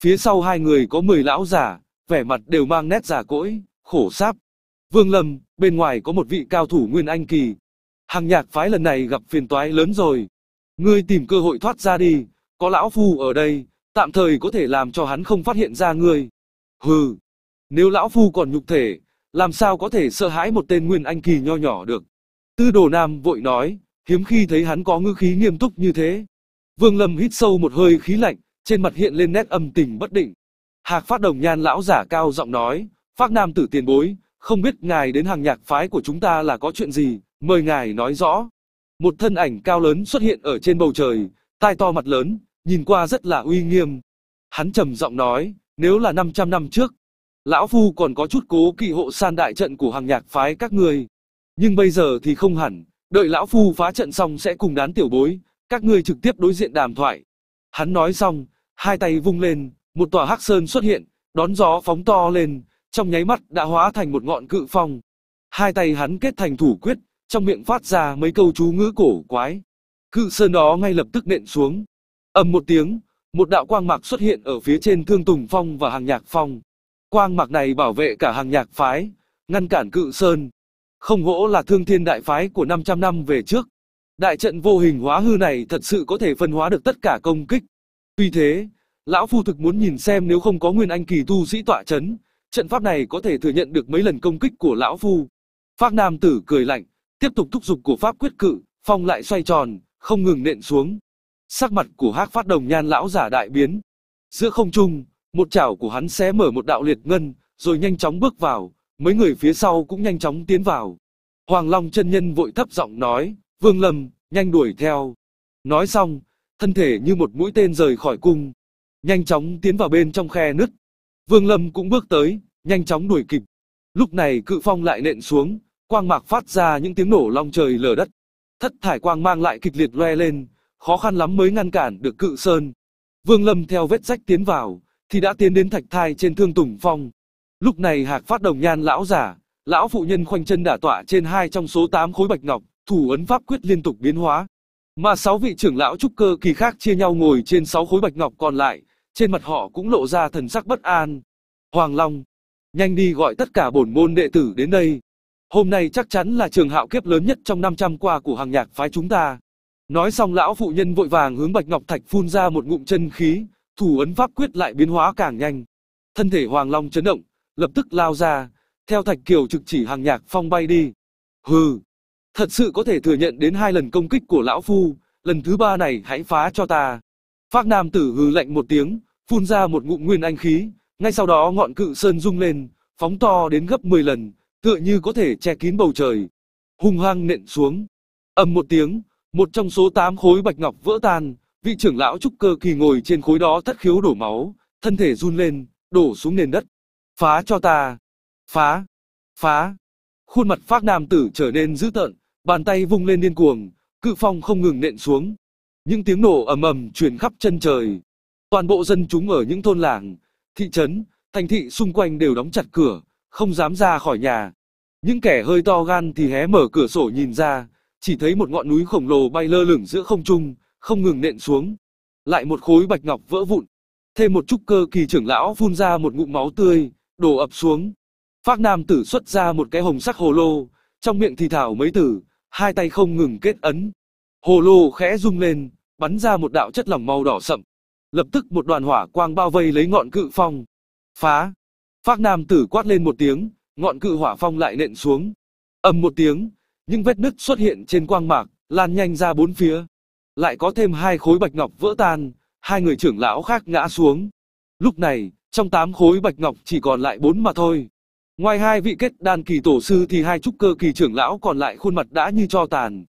Phía sau hai người có 10 lão giả, vẻ mặt đều mang nét già cỗi, khổ sáp. Vương Lâm, bên ngoài có một vị cao thủ Nguyên Anh Kỳ. Hàng nhạc phái lần này gặp phiền toái lớn rồi. Ngươi tìm cơ hội thoát ra đi, có lão phu ở đây, tạm thời có thể làm cho hắn không phát hiện ra ngươi. Hừ, nếu lão phu còn nhục thể, làm sao có thể sợ hãi một tên Nguyên Anh Kỳ nho nhỏ được. Tư đồ nam vội nói, hiếm khi thấy hắn có ngư khí nghiêm túc như thế. Vương Lâm hít sâu một hơi khí lạnh, trên mặt hiện lên nét âm tình bất định. Hạc phát đồng nhan lão giả cao giọng nói, phát nam tử tiền bối, không biết ngài đến hàng nhạc phái của chúng ta là có chuyện gì, mời ngài nói rõ. Một thân ảnh cao lớn xuất hiện ở trên bầu trời, tai to mặt lớn, nhìn qua rất là uy nghiêm. Hắn trầm giọng nói, nếu là 500 năm trước, lão phu còn có chút cố kỵ hộ san đại trận của hàng nhạc phái các người. Nhưng bây giờ thì không hẳn, đợi lão phu phá trận xong sẽ cùng đán tiểu bối, các ngươi trực tiếp đối diện đàm thoại. Hắn nói xong, hai tay vung lên, một tòa hắc sơn xuất hiện, đón gió phóng to lên, trong nháy mắt đã hóa thành một ngọn cự phong. Hai tay hắn kết thành thủ quyết, trong miệng phát ra mấy câu chú ngữ cổ quái. Cự sơn đó ngay lập tức nện xuống. ầm một tiếng, một đạo quang mạc xuất hiện ở phía trên thương tùng phong và hàng nhạc phong. Quang mạc này bảo vệ cả hàng nhạc phái, ngăn cản cự sơn. Không hỗ là thương thiên đại phái của 500 năm về trước. Đại trận vô hình hóa hư này thật sự có thể phân hóa được tất cả công kích. Tuy thế, lão phu thực muốn nhìn xem nếu không có nguyên anh kỳ tu sĩ tọa chấn, trận pháp này có thể thừa nhận được mấy lần công kích của lão phu. Phác Nam tử cười lạnh, tiếp tục thúc giục của pháp quyết cự, phong lại xoay tròn, không ngừng nện xuống. Sắc mặt của Hắc Phát Đồng Nhan lão giả đại biến. Giữa không trung, một chảo của hắn xé mở một đạo liệt ngân, rồi nhanh chóng bước vào, mấy người phía sau cũng nhanh chóng tiến vào. Hoàng Long chân nhân vội thấp giọng nói, Vương Lâm, nhanh đuổi theo. Nói xong, thân thể như một mũi tên rời khỏi cung. nhanh chóng tiến vào bên trong khe nứt. Vương Lâm cũng bước tới, nhanh chóng đuổi kịp. Lúc này cự phong lại nện xuống, quang mạc phát ra những tiếng nổ long trời lở đất. Thất thải quang mang lại kịch liệt loe lên, khó khăn lắm mới ngăn cản được cự sơn. Vương Lâm theo vết rách tiến vào, thì đã tiến đến thạch thai trên thương tùng phong. Lúc này hạc phát đồng nhan lão giả, lão phụ nhân khoanh chân đả tọa trên hai trong số 8 khối bạch ngọc, thủ ấn pháp quyết liên tục biến hóa. Mà sáu vị trưởng lão trúc cơ kỳ khác chia nhau ngồi trên sáu khối bạch ngọc còn lại, trên mặt họ cũng lộ ra thần sắc bất an. Hoàng Long, nhanh đi gọi tất cả bổn môn đệ tử đến đây. Hôm nay chắc chắn là trường hạo kiếp lớn nhất trong 500 qua của hàng nhạc phái chúng ta. Nói xong lão phụ nhân vội vàng hướng Bạch Ngọc Thạch phun ra một ngụm chân khí, thủ ấn pháp quyết lại biến hóa càng nhanh. Thân thể Hoàng Long chấn động, lập tức lao ra, theo Thạch Kiều trực chỉ hàng nhạc phong bay đi. Hừ, thật sự có thể thừa nhận đến hai lần công kích của lão phu, lần thứ ba này hãy phá cho ta. Phác Nam tử hừ lạnh một tiếng, phun ra một ngụm nguyên anh khí, ngay sau đó ngọn cự sơn rung lên, phóng to đến gấp 10 lần, tựa như có thể che kín bầu trời. Hung hăng nện xuống. ầm một tiếng, một trong số 8 khối bạch ngọc vỡ tan, vị trưởng lão trúc cơ kỳ ngồi trên khối đó thất khiếu đổ máu, thân thể run lên, đổ xuống nền đất. Phá cho ta! Phá! Phá! Khuôn mặt phác nam tử trở nên dữ tợn, bàn tay vung lên điên cuồng, cự phong không ngừng nện xuống. Những tiếng nổ ầm ầm truyền khắp chân trời. Toàn bộ dân chúng ở những thôn làng, thị trấn, thành thị xung quanh đều đóng chặt cửa, không dám ra khỏi nhà. Những kẻ hơi to gan thì hé mở cửa sổ nhìn ra, chỉ thấy một ngọn núi khổng lồ bay lơ lửng giữa không trung, không ngừng nện xuống. Lại một khối bạch ngọc vỡ vụn. Thêm một chút cơ kỳ trưởng lão phun ra một ngụm máu tươi, đổ ập xuống. Phác Nam tử xuất ra một cái hồng sắc hồ lô, trong miệng thì thảo mấy tử, hai tay không ngừng kết ấn. Hồ lô khẽ rung lên, bắn ra một đạo chất lỏng màu đỏ sậm. Lập tức một đoàn hỏa quang bao vây lấy ngọn cự phong. Phá! Phác Nam tử quát lên một tiếng, ngọn cự hỏa phong lại nện xuống. ầm một tiếng, những vết nứt xuất hiện trên quang mạc, lan nhanh ra bốn phía. Lại có thêm hai khối bạch ngọc vỡ tan, hai người trưởng lão khác ngã xuống. Lúc này, trong tám khối bạch ngọc chỉ còn lại bốn mà thôi. Ngoài hai vị kết đan kỳ tổ sư thì hai trúc cơ kỳ trưởng lão còn lại khuôn mặt đã như cho tàn.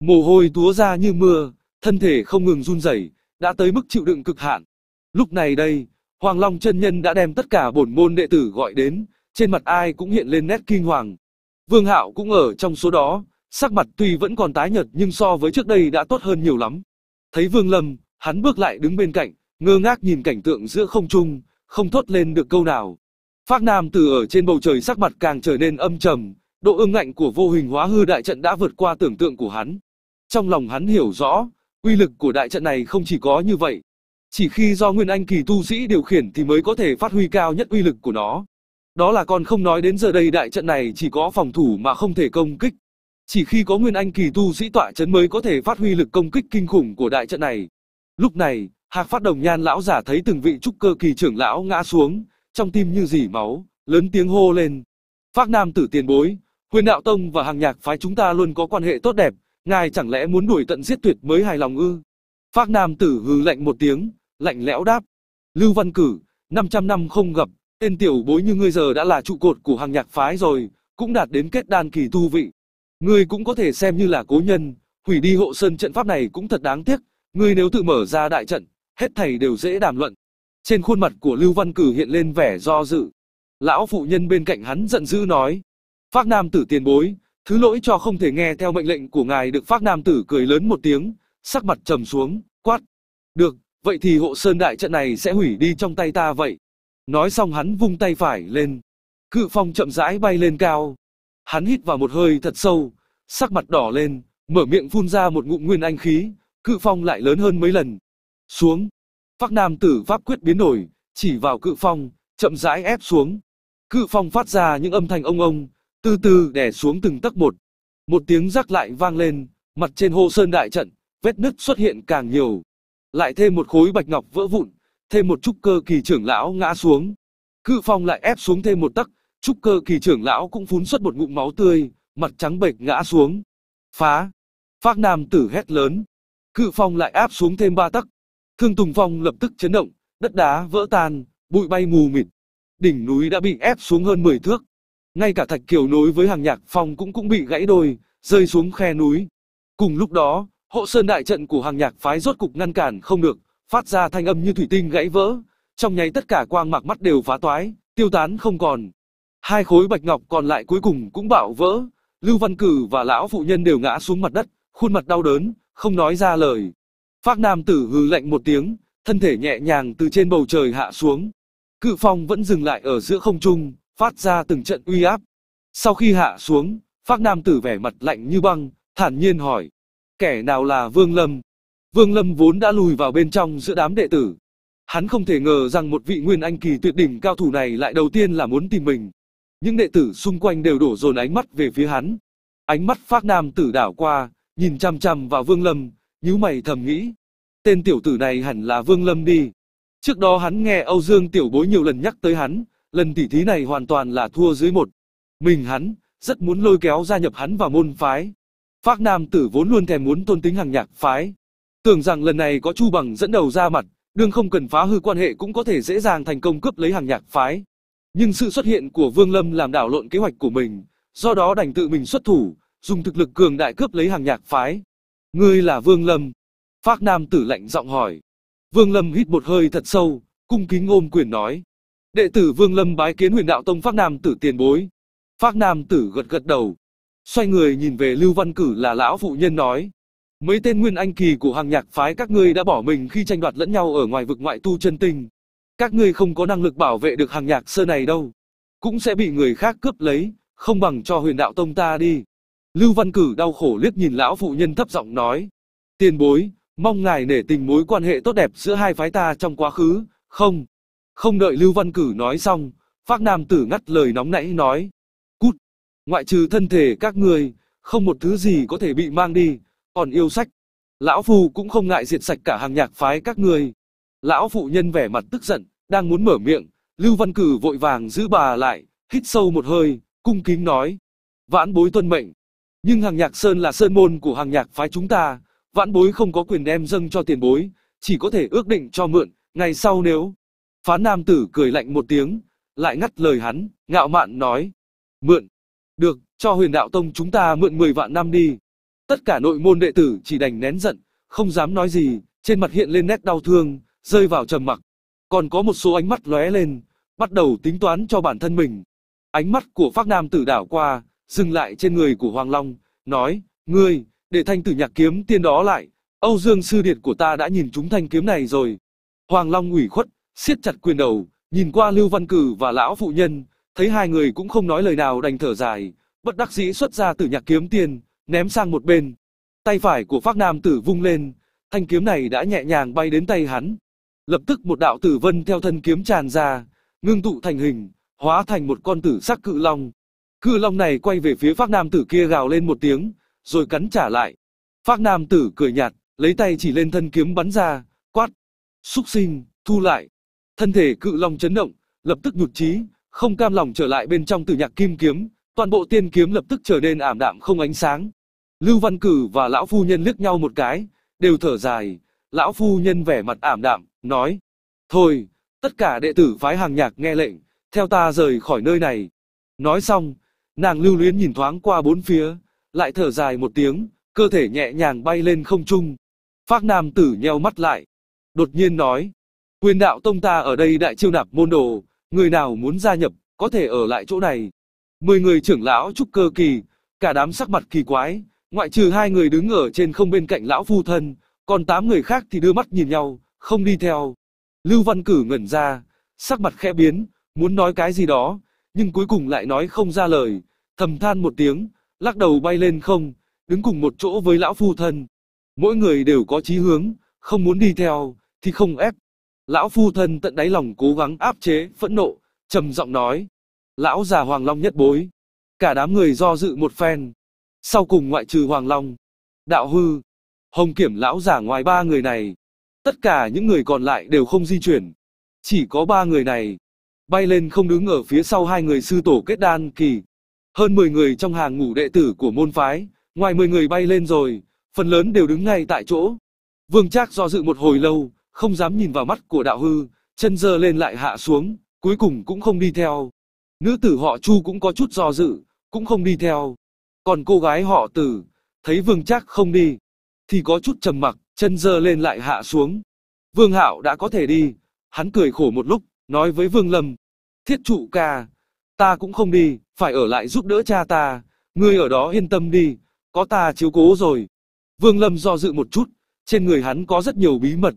Mồ hôi túa ra như mưa, thân thể không ngừng run rẩy, đã tới mức chịu đựng cực hạn. Lúc này đây, Hoàng Long chân nhân đã đem tất cả bổn môn đệ tử gọi đến, trên mặt ai cũng hiện lên nét kinh hoàng. Vương Hạo cũng ở trong số đó, sắc mặt tuy vẫn còn tái nhợt nhưng so với trước đây đã tốt hơn nhiều lắm. Thấy Vương Lâm, hắn bước lại đứng bên cạnh, ngơ ngác nhìn cảnh tượng giữa không trung, không thốt lên được câu nào. Phác Nam từ ở trên bầu trời sắc mặt càng trở nên âm trầm, độ ương ngạnh của vô hình hóa hư đại trận đã vượt qua tưởng tượng của hắn. Trong lòng hắn hiểu rõ, uy lực của đại trận này không chỉ có như vậy. Chỉ khi do Nguyên Anh kỳ tu sĩ điều khiển thì mới có thể phát huy cao nhất uy lực của nó. Đó là còn không nói đến giờ đây đại trận này chỉ có phòng thủ mà không thể công kích. Chỉ khi có Nguyên Anh kỳ tu sĩ tọa chấn mới có thể phát huy lực công kích kinh khủng của đại trận này. Lúc này, Hạc Phát Đồng Nhan lão giả thấy từng vị trúc cơ kỳ trưởng lão ngã xuống, trong tim như dỉ máu, lớn tiếng hô lên. Phác Nam tử tiền bối, Huyền Đạo Tông và hàng nhạc phái chúng ta luôn có quan hệ tốt đẹp, ngài chẳng lẽ muốn đuổi tận giết tuyệt mới hài lòng ư? Phác Nam tử hừ lạnh một tiếng, lạnh lẽo đáp. Lưu Văn Cử, 500 năm không gặp, tên tiểu bối như ngươi giờ đã là trụ cột của hàng nhạc phái rồi, cũng đạt đến kết đan kỳ tu vị. Ngươi cũng có thể xem như là cố nhân, hủy đi hộ sơn trận pháp này cũng thật đáng tiếc, ngươi nếu tự mở ra đại trận, hết thầy đều dễ đàm luận. Trên khuôn mặt của Lưu Văn Cử hiện lên vẻ do dự. Lão phụ nhân bên cạnh hắn giận dữ nói. Phác Nam tử tiền bối, thứ lỗi cho không thể nghe theo mệnh lệnh của ngài được Phác Nam tử cười lớn một tiếng, sắc mặt trầm xuống, quát. Được, vậy thì hộ sơn đại trận này sẽ hủy đi trong tay ta vậy. Nói xong hắn vung tay phải lên. Cự phong chậm rãi bay lên cao. Hắn hít vào một hơi thật sâu, sắc mặt đỏ lên, mở miệng phun ra một ngụm nguyên anh khí, cự phong lại lớn hơn mấy lần. Xuống. Phác Nam tử pháp quyết biến đổi, chỉ vào cự phong, chậm rãi ép xuống. Cự phong phát ra những âm thanh ông ông, từ từ đè xuống từng tấc một. Một tiếng rắc lại vang lên, mặt trên hồ sơn đại trận, vết nứt xuất hiện càng nhiều. Lại thêm một khối bạch ngọc vỡ vụn, thêm một trúc cơ kỳ trưởng lão ngã xuống. Cự phong lại ép xuống thêm một tấc, trúc cơ kỳ trưởng lão cũng phun xuất một ngụm máu tươi, mặt trắng bệch ngã xuống. Phá! Phác Nam tử hét lớn. Cự phong lại áp xuống thêm ba tấc. Thương Tùng Phong lập tức chấn động, đất đá vỡ tan, bụi bay mù mịt. Đỉnh núi đã bị ép xuống hơn 10 thước. Ngay cả thạch kiều nối với hàng nhạc phong cũng cũng bị gãy đôi, rơi xuống khe núi. Cùng lúc đó, hộ sơn đại trận của hàng nhạc phái rốt cục ngăn cản không được, phát ra thanh âm như thủy tinh gãy vỡ, trong nháy tất cả quang mạc mắt đều phá toái, tiêu tán không còn. Hai khối bạch ngọc còn lại cuối cùng cũng bạo vỡ, Lưu Văn Cử và lão phụ nhân đều ngã xuống mặt đất, khuôn mặt đau đớn, không nói ra lời. Phác Nam tử hừ lạnh một tiếng, thân thể nhẹ nhàng từ trên bầu trời hạ xuống. Cự phong vẫn dừng lại ở giữa không trung, phát ra từng trận uy áp. Sau khi hạ xuống, Phác Nam tử vẻ mặt lạnh như băng, thản nhiên hỏi. Kẻ nào là Vương Lâm? Vương Lâm vốn đã lùi vào bên trong giữa đám đệ tử. Hắn không thể ngờ rằng một vị nguyên anh kỳ tuyệt đỉnh cao thủ này lại đầu tiên là muốn tìm mình. Những đệ tử xung quanh đều đổ dồn ánh mắt về phía hắn. Ánh mắt Phác Nam tử đảo qua, nhìn chăm chăm vào Vương Lâm, nhíu mày thầm nghĩ. Tên tiểu tử này hẳn là Vương Lâm đi. Trước đó hắn nghe Âu Dương tiểu bối nhiều lần nhắc tới hắn, lần tỉ thí này hoàn toàn là thua dưới một. Mình hắn, rất muốn lôi kéo gia nhập hắn vào môn phái. Phác Nam tử vốn luôn thèm muốn tôn tính hàng nhạc phái. Tưởng rằng lần này có Chu Bằng dẫn đầu ra mặt, đương không cần phá hư quan hệ cũng có thể dễ dàng thành công cướp lấy hàng nhạc phái. Nhưng sự xuất hiện của Vương Lâm làm đảo lộn kế hoạch của mình, do đó đành tự mình xuất thủ, dùng thực lực cường đại cướp lấy hàng nhạc phái. Ngươi là Vương Lâm. Phác Nam tử lạnh giọng hỏi. Vương Lâm hít một hơi thật sâu, cung kính ôm quyền nói. Đệ tử Vương Lâm bái kiến huyền đạo tông Phác Nam tử tiền bối. Phác Nam tử gật gật đầu. Xoay người nhìn về Lưu Văn Cử là lão phụ nhân nói. Mấy tên nguyên anh kỳ của hàng nhạc phái các ngươi đã bỏ mình khi tranh đoạt lẫn nhau ở ngoài vực ngoại tu chân tinh. Các ngươi không có năng lực bảo vệ được hàng nhạc sơ này đâu. Cũng sẽ bị người khác cướp lấy, không bằng cho huyền đạo tông ta đi. Lưu Văn Cử đau khổ liếc nhìn lão phụ nhân thấp giọng nói. Tiền bối, mong ngài nể tình mối quan hệ tốt đẹp giữa hai phái ta trong quá khứ, không. Không đợi Lưu Văn Cử nói xong, Phác Nam Tử ngắt lời nóng nãy nói. Cút, ngoại trừ thân thể các người, không một thứ gì có thể bị mang đi, còn yêu sách. Lão phù cũng không ngại diệt sạch cả hàng nhạc phái các người. Lão phụ nhân vẻ mặt tức giận, đang muốn mở miệng, Lưu Văn Cử vội vàng giữ bà lại, hít sâu một hơi, cung kính nói. Vãn bối tuân mệnh. Nhưng hàng nhạc sơn là sơn môn của hàng nhạc phái chúng ta, vãn bối không có quyền đem dâng cho tiền bối, chỉ có thể ước định cho mượn, ngày sau nếu. Phán nam tử cười lạnh một tiếng, lại ngắt lời hắn, ngạo mạn nói. Mượn. Được, cho huyền đạo tông chúng ta mượn 10 vạn năm đi. Tất cả nội môn đệ tử chỉ đành nén giận, không dám nói gì, trên mặt hiện lên nét đau thương, rơi vào trầm mặc. Còn có một số ánh mắt lóe lên, bắt đầu tính toán cho bản thân mình. Ánh mắt của Phác Nam tử đảo qua, dừng lại trên người của Hoàng Long, nói, ngươi, để thanh tử nhạc kiếm tiên đó lại, Âu Dương sư điệt của ta đã nhìn chúng thanh kiếm này rồi. Hoàng Long ủy khuất, siết chặt quyền đầu, nhìn qua Lưu Văn Cử và lão phụ nhân, thấy hai người cũng không nói lời nào đành thở dài, bất đắc dĩ xuất ra tử nhạc kiếm tiên, ném sang một bên. Tay phải của Phác Nam tử vung lên, thanh kiếm này đã nhẹ nhàng bay đến tay hắn. Lập tức một đạo tử vân theo thân kiếm tràn ra, ngưng tụ thành hình, hóa thành một con tử sắc cự long. Cự long này quay về phía Phác Nam tử kia gào lên một tiếng, rồi cắn trả lại. Phác Nam tử cười nhạt, lấy tay chỉ lên thân kiếm bắn ra, quát. Xúc sinh, thu lại. Thân thể cự long chấn động, lập tức nhụt chí, không cam lòng trở lại bên trong tử nhạc kim kiếm, toàn bộ tiên kiếm lập tức trở nên ảm đạm không ánh sáng. Lưu Văn Cử và lão phu nhân liếc nhau một cái, đều thở dài, lão phu nhân vẻ mặt ảm đạm, nói: "Thôi, tất cả đệ tử phái hàng nhạc nghe lệnh, theo ta rời khỏi nơi này." Nói xong, nàng lưu luyến nhìn thoáng qua bốn phía, lại thở dài một tiếng, cơ thể nhẹ nhàng bay lên không trung. Phác Nam tử nheo mắt lại, đột nhiên nói: "Quyền đạo tông ta ở đây đại chiêu nạp môn đồ, người nào muốn gia nhập, có thể ở lại chỗ này." Mười người trưởng lão trúc cơ kỳ, cả đám sắc mặt kỳ quái, ngoại trừ hai người đứng ở trên không bên cạnh lão phu thân, còn tám người khác thì đưa mắt nhìn nhau, không đi theo. Lưu Văn Cử ngẩn ra, sắc mặt khẽ biến, muốn nói cái gì đó, nhưng cuối cùng lại nói không ra lời, thầm than một tiếng, lắc đầu bay lên không, đứng cùng một chỗ với lão phu thân. Mỗi người đều có chí hướng, không muốn đi theo, thì không ép. Lão phu thân tận đáy lòng cố gắng áp chế, phẫn nộ, trầm giọng nói. Lão già Hoàng Long nhất bối. Cả đám người do dự một phen. Sau cùng ngoại trừ Hoàng Long, Đạo Hư, Hồng Kiểm lão giả ngoài ba người này. Tất cả những người còn lại đều không di chuyển. Chỉ có ba người này. Bay lên không đứng ở phía sau hai người sư tổ kết đan kỳ. Hơn 10 người trong hàng ngũ đệ tử của môn phái. Ngoài 10 người bay lên rồi, phần lớn đều đứng ngay tại chỗ. Vương Trác do dự một hồi lâu, không dám nhìn vào mắt của đạo hư, chân dơ lên lại hạ xuống, cuối cùng cũng không đi theo. Nữ tử họ Chu cũng có chút do dự, cũng không đi theo. Còn cô gái họ Tử, thấy Vương Trác không đi, thì có chút trầm mặc, chân dơ lên lại hạ xuống. Vương Hạo đã có thể đi. Hắn cười khổ một lúc, nói với Vương Lâm. Thiết trụ ca, ta cũng không đi, phải ở lại giúp đỡ cha ta. Ngươi ở đó yên tâm đi, có ta chiếu cố rồi. Vương Lâm do dự một chút, trên người hắn có rất nhiều bí mật.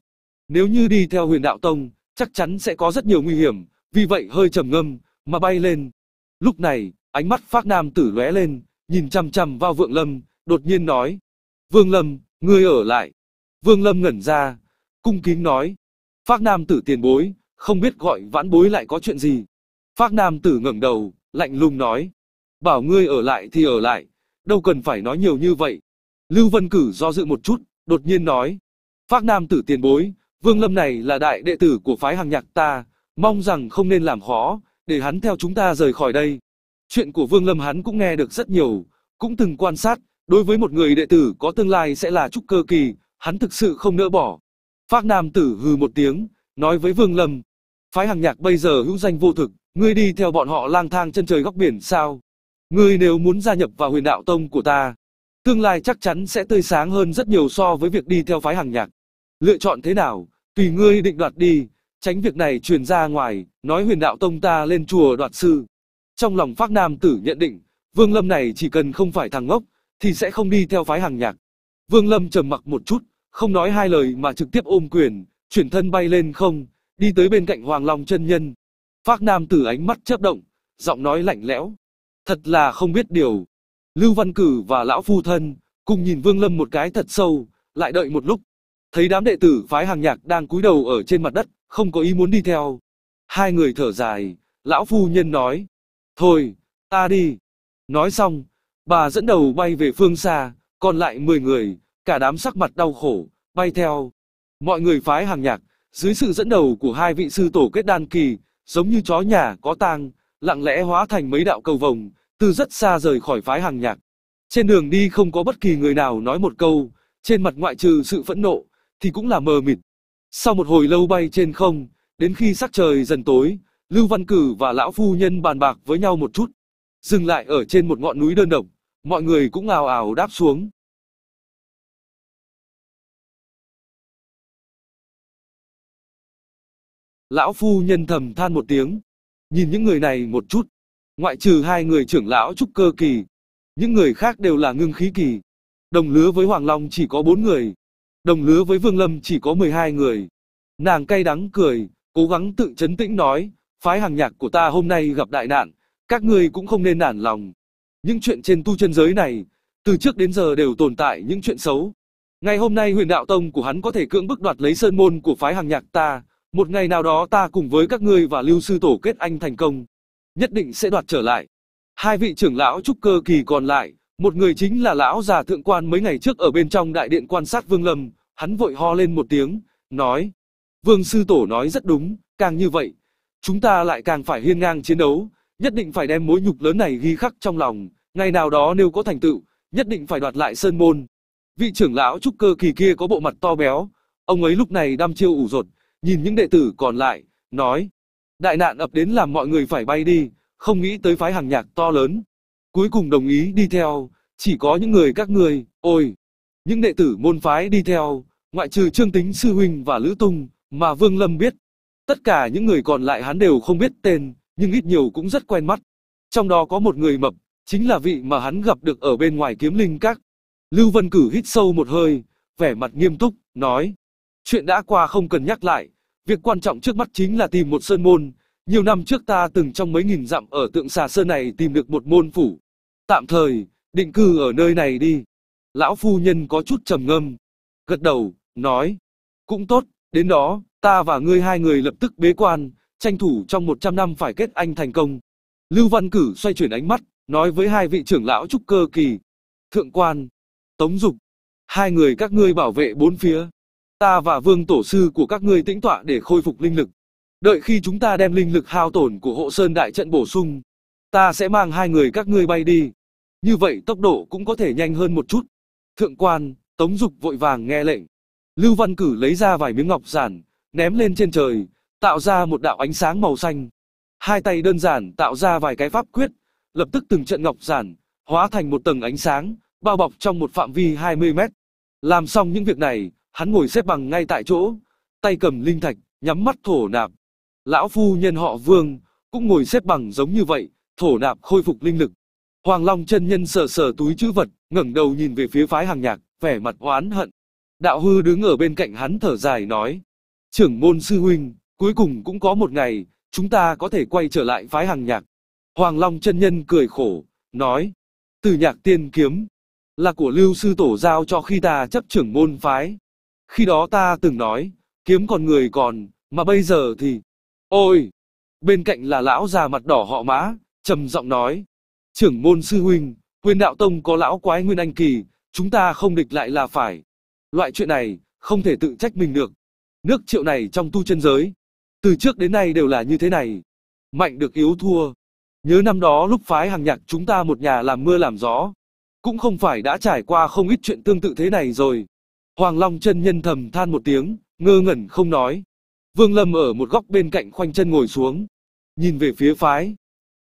Nếu như đi theo huyền đạo tông, chắc chắn sẽ có rất nhiều nguy hiểm, vì vậy hơi trầm ngâm, mà bay lên. Lúc này, ánh mắt Phác Nam tử lóe lên, nhìn chăm chăm vào Vương Lâm, đột nhiên nói. Vương Lâm, ngươi ở lại. Vương Lâm ngẩn ra, cung kính nói. Phác Nam tử tiền bối, không biết gọi vãn bối lại có chuyện gì. Phác Nam tử ngẩng đầu, lạnh lùng nói. Bảo ngươi ở lại thì ở lại, đâu cần phải nói nhiều như vậy. Lưu Vân Cử do dự một chút, đột nhiên nói. Phác Nam tử tiền bối, Vương Lâm này là đại đệ tử của phái hàng nhạc ta, mong rằng không nên làm khó, để hắn theo chúng ta rời khỏi đây. Chuyện của Vương Lâm hắn cũng nghe được rất nhiều, cũng từng quan sát, đối với một người đệ tử có tương lai sẽ là trúc cơ kỳ, hắn thực sự không nỡ bỏ. Phác Nam tử hừ một tiếng, nói với Vương Lâm, phái hàng nhạc bây giờ hữu danh vô thực, ngươi đi theo bọn họ lang thang chân trời góc biển sao? Ngươi nếu muốn gia nhập vào huyền đạo tông của ta, tương lai chắc chắn sẽ tươi sáng hơn rất nhiều so với việc đi theo phái hàng nhạc. Lựa chọn thế nào, tùy ngươi định đoạt đi, tránh việc này truyền ra ngoài, nói huyền đạo tông ta lên chùa đoạt sư. Trong lòng Phác Nam tử nhận định, Vương Lâm này chỉ cần không phải thằng ngốc, thì sẽ không đi theo phái hàng nhạc. Vương Lâm trầm mặc một chút, không nói hai lời mà trực tiếp ôm quyền, chuyển thân bay lên không, đi tới bên cạnh Hoàng Long chân nhân. Phác Nam tử ánh mắt chớp động, giọng nói lạnh lẽo. Thật là không biết điều. Lưu Văn Cử và Lão Phu Thân, cùng nhìn Vương Lâm một cái thật sâu, lại đợi một lúc. Thấy đám đệ tử phái hàng nhạc đang cúi đầu ở trên mặt đất, không có ý muốn đi theo. Hai người thở dài, Lão Phu Nhân nói. Thôi, ta đi. Nói xong, bà dẫn đầu bay về phương xa, còn lại 10 người, cả đám sắc mặt đau khổ, bay theo. Mọi người phái hàng nhạc, dưới sự dẫn đầu của hai vị sư tổ kết đan kỳ, giống như chó nhà có tang, lặng lẽ hóa thành mấy đạo cầu vồng, từ rất xa rời khỏi phái hàng nhạc. Trên đường đi không có bất kỳ người nào nói một câu, trên mặt ngoại trừ sự phẫn nộ, thì cũng là mờ mịt. Sau một hồi lâu bay trên không, đến khi sắc trời dần tối, Lưu Văn Cử và Lão Phu Nhân bàn bạc với nhau một chút. Dừng lại ở trên một ngọn núi đơn độc, mọi người cũng ào ào đáp xuống. Lão Phu Nhân thầm than một tiếng, nhìn những người này một chút, ngoại trừ hai người trưởng lão trúc cơ kỳ, những người khác đều là ngưng khí kỳ. Đồng lứa với Hoàng Long chỉ có bốn người, đồng lứa với Vương Lâm chỉ có 12 người. Nàng cay đắng cười, cố gắng tự chấn tĩnh nói, phái hàng nhạc của ta hôm nay gặp đại nạn, các ngươi cũng không nên nản lòng. Những chuyện trên tu chân giới này, từ trước đến giờ đều tồn tại những chuyện xấu. Ngày hôm nay huyền đạo tông của hắn có thể cưỡng bức đoạt lấy sơn môn của phái hàng nhạc ta, một ngày nào đó ta cùng với các ngươi và lưu sư tổ kết anh thành công, nhất định sẽ đoạt trở lại. Hai vị trưởng lão trúc cơ kỳ còn lại, một người chính là lão già thượng quan mấy ngày trước ở bên trong đại điện quan sát Vương Lâm, hắn vội ho lên một tiếng, nói, Vương sư tổ nói rất đúng, càng như vậy, chúng ta lại càng phải hiên ngang chiến đấu, nhất định phải đem mối nhục lớn này ghi khắc trong lòng, ngày nào đó nếu có thành tựu, nhất định phải đoạt lại sơn môn. Vị trưởng lão trúc cơ kỳ kia có bộ mặt to béo, ông ấy lúc này đăm chiêu ủ rột, nhìn những đệ tử còn lại, nói, đại nạn ập đến làm mọi người phải bay đi, không nghĩ tới phái hàng nhạc to lớn. Cuối cùng đồng ý đi theo, chỉ có những người các người, ôi, những đệ tử môn phái đi theo, ngoại trừ Trương Tính Sư Huynh và Lữ Tung, mà Vương Lâm biết. Tất cả những người còn lại hắn đều không biết tên, nhưng ít nhiều cũng rất quen mắt. Trong đó có một người mập, chính là vị mà hắn gặp được ở bên ngoài kiếm linh các. Lưu Vân Cử hít sâu một hơi, vẻ mặt nghiêm túc, nói. Chuyện đã qua không cần nhắc lại, việc quan trọng trước mắt chính là tìm một sơn môn. Nhiều năm trước ta từng trong mấy nghìn dặm ở tượng xà sơn này tìm được một môn phủ. Tạm thời, định cư ở nơi này đi. Lão phu nhân có chút trầm ngâm, gật đầu, nói. Cũng tốt, đến đó, ta và ngươi hai người lập tức bế quan, tranh thủ trong 100 năm phải kết anh thành công. Lưu Văn Cử xoay chuyển ánh mắt, nói với hai vị trưởng lão trúc cơ kỳ. Thượng quan, Tống Dục, hai người các ngươi bảo vệ bốn phía. Ta và vương tổ sư của các ngươi tĩnh tọa để khôi phục linh lực. Đợi khi chúng ta đem linh lực hao tổn của hộ sơn đại trận bổ sung, ta sẽ mang hai người các ngươi bay đi. Như vậy tốc độ cũng có thể nhanh hơn một chút. Thượng quan, Tống Dục vội vàng nghe lệnh. Lưu Văn Cử lấy ra vài miếng ngọc giản, ném lên trên trời, tạo ra một đạo ánh sáng màu xanh. Hai tay đơn giản tạo ra vài cái pháp quyết, lập tức từng trận ngọc giản, hóa thành một tầng ánh sáng, bao bọc trong một phạm vi 20 mét. Làm xong những việc này, hắn ngồi xếp bằng ngay tại chỗ, tay cầm linh thạch, nhắm mắt thổ nạp. Lão phu nhân họ Vương, cũng ngồi xếp bằng giống như vậy, thổ nạp khôi phục linh lực. Hoàng Long chân nhân sờ sờ túi chữ vật, ngẩng đầu nhìn về phía phái hàng nhạc, vẻ mặt oán hận. Đạo hư đứng ở bên cạnh hắn thở dài nói, trưởng môn sư huynh, cuối cùng cũng có một ngày, chúng ta có thể quay trở lại phái hàng nhạc. Hoàng Long chân nhân cười khổ, nói, từ nhạc tiên kiếm, là của lưu sư tổ giao cho khi ta chấp trưởng môn phái. Khi đó ta từng nói, kiếm còn người còn, mà bây giờ thì... Ôi! Bên cạnh là lão già mặt đỏ họ mã, trầm giọng nói. Trưởng môn sư huynh, huyền đạo tông có lão quái nguyên anh kỳ, chúng ta không địch lại là phải. Loại chuyện này, không thể tự trách mình được. Nước triệu này trong tu chân giới, từ trước đến nay đều là như thế này. Mạnh được yếu thua. Nhớ năm đó lúc phái hàng nhạc chúng ta một nhà làm mưa làm gió. Cũng không phải đã trải qua không ít chuyện tương tự thế này rồi. Hoàng Long chân nhân thầm than một tiếng, ngơ ngẩn không nói. Vương Lâm ở một góc bên cạnh khoanh chân ngồi xuống, nhìn về phía phái.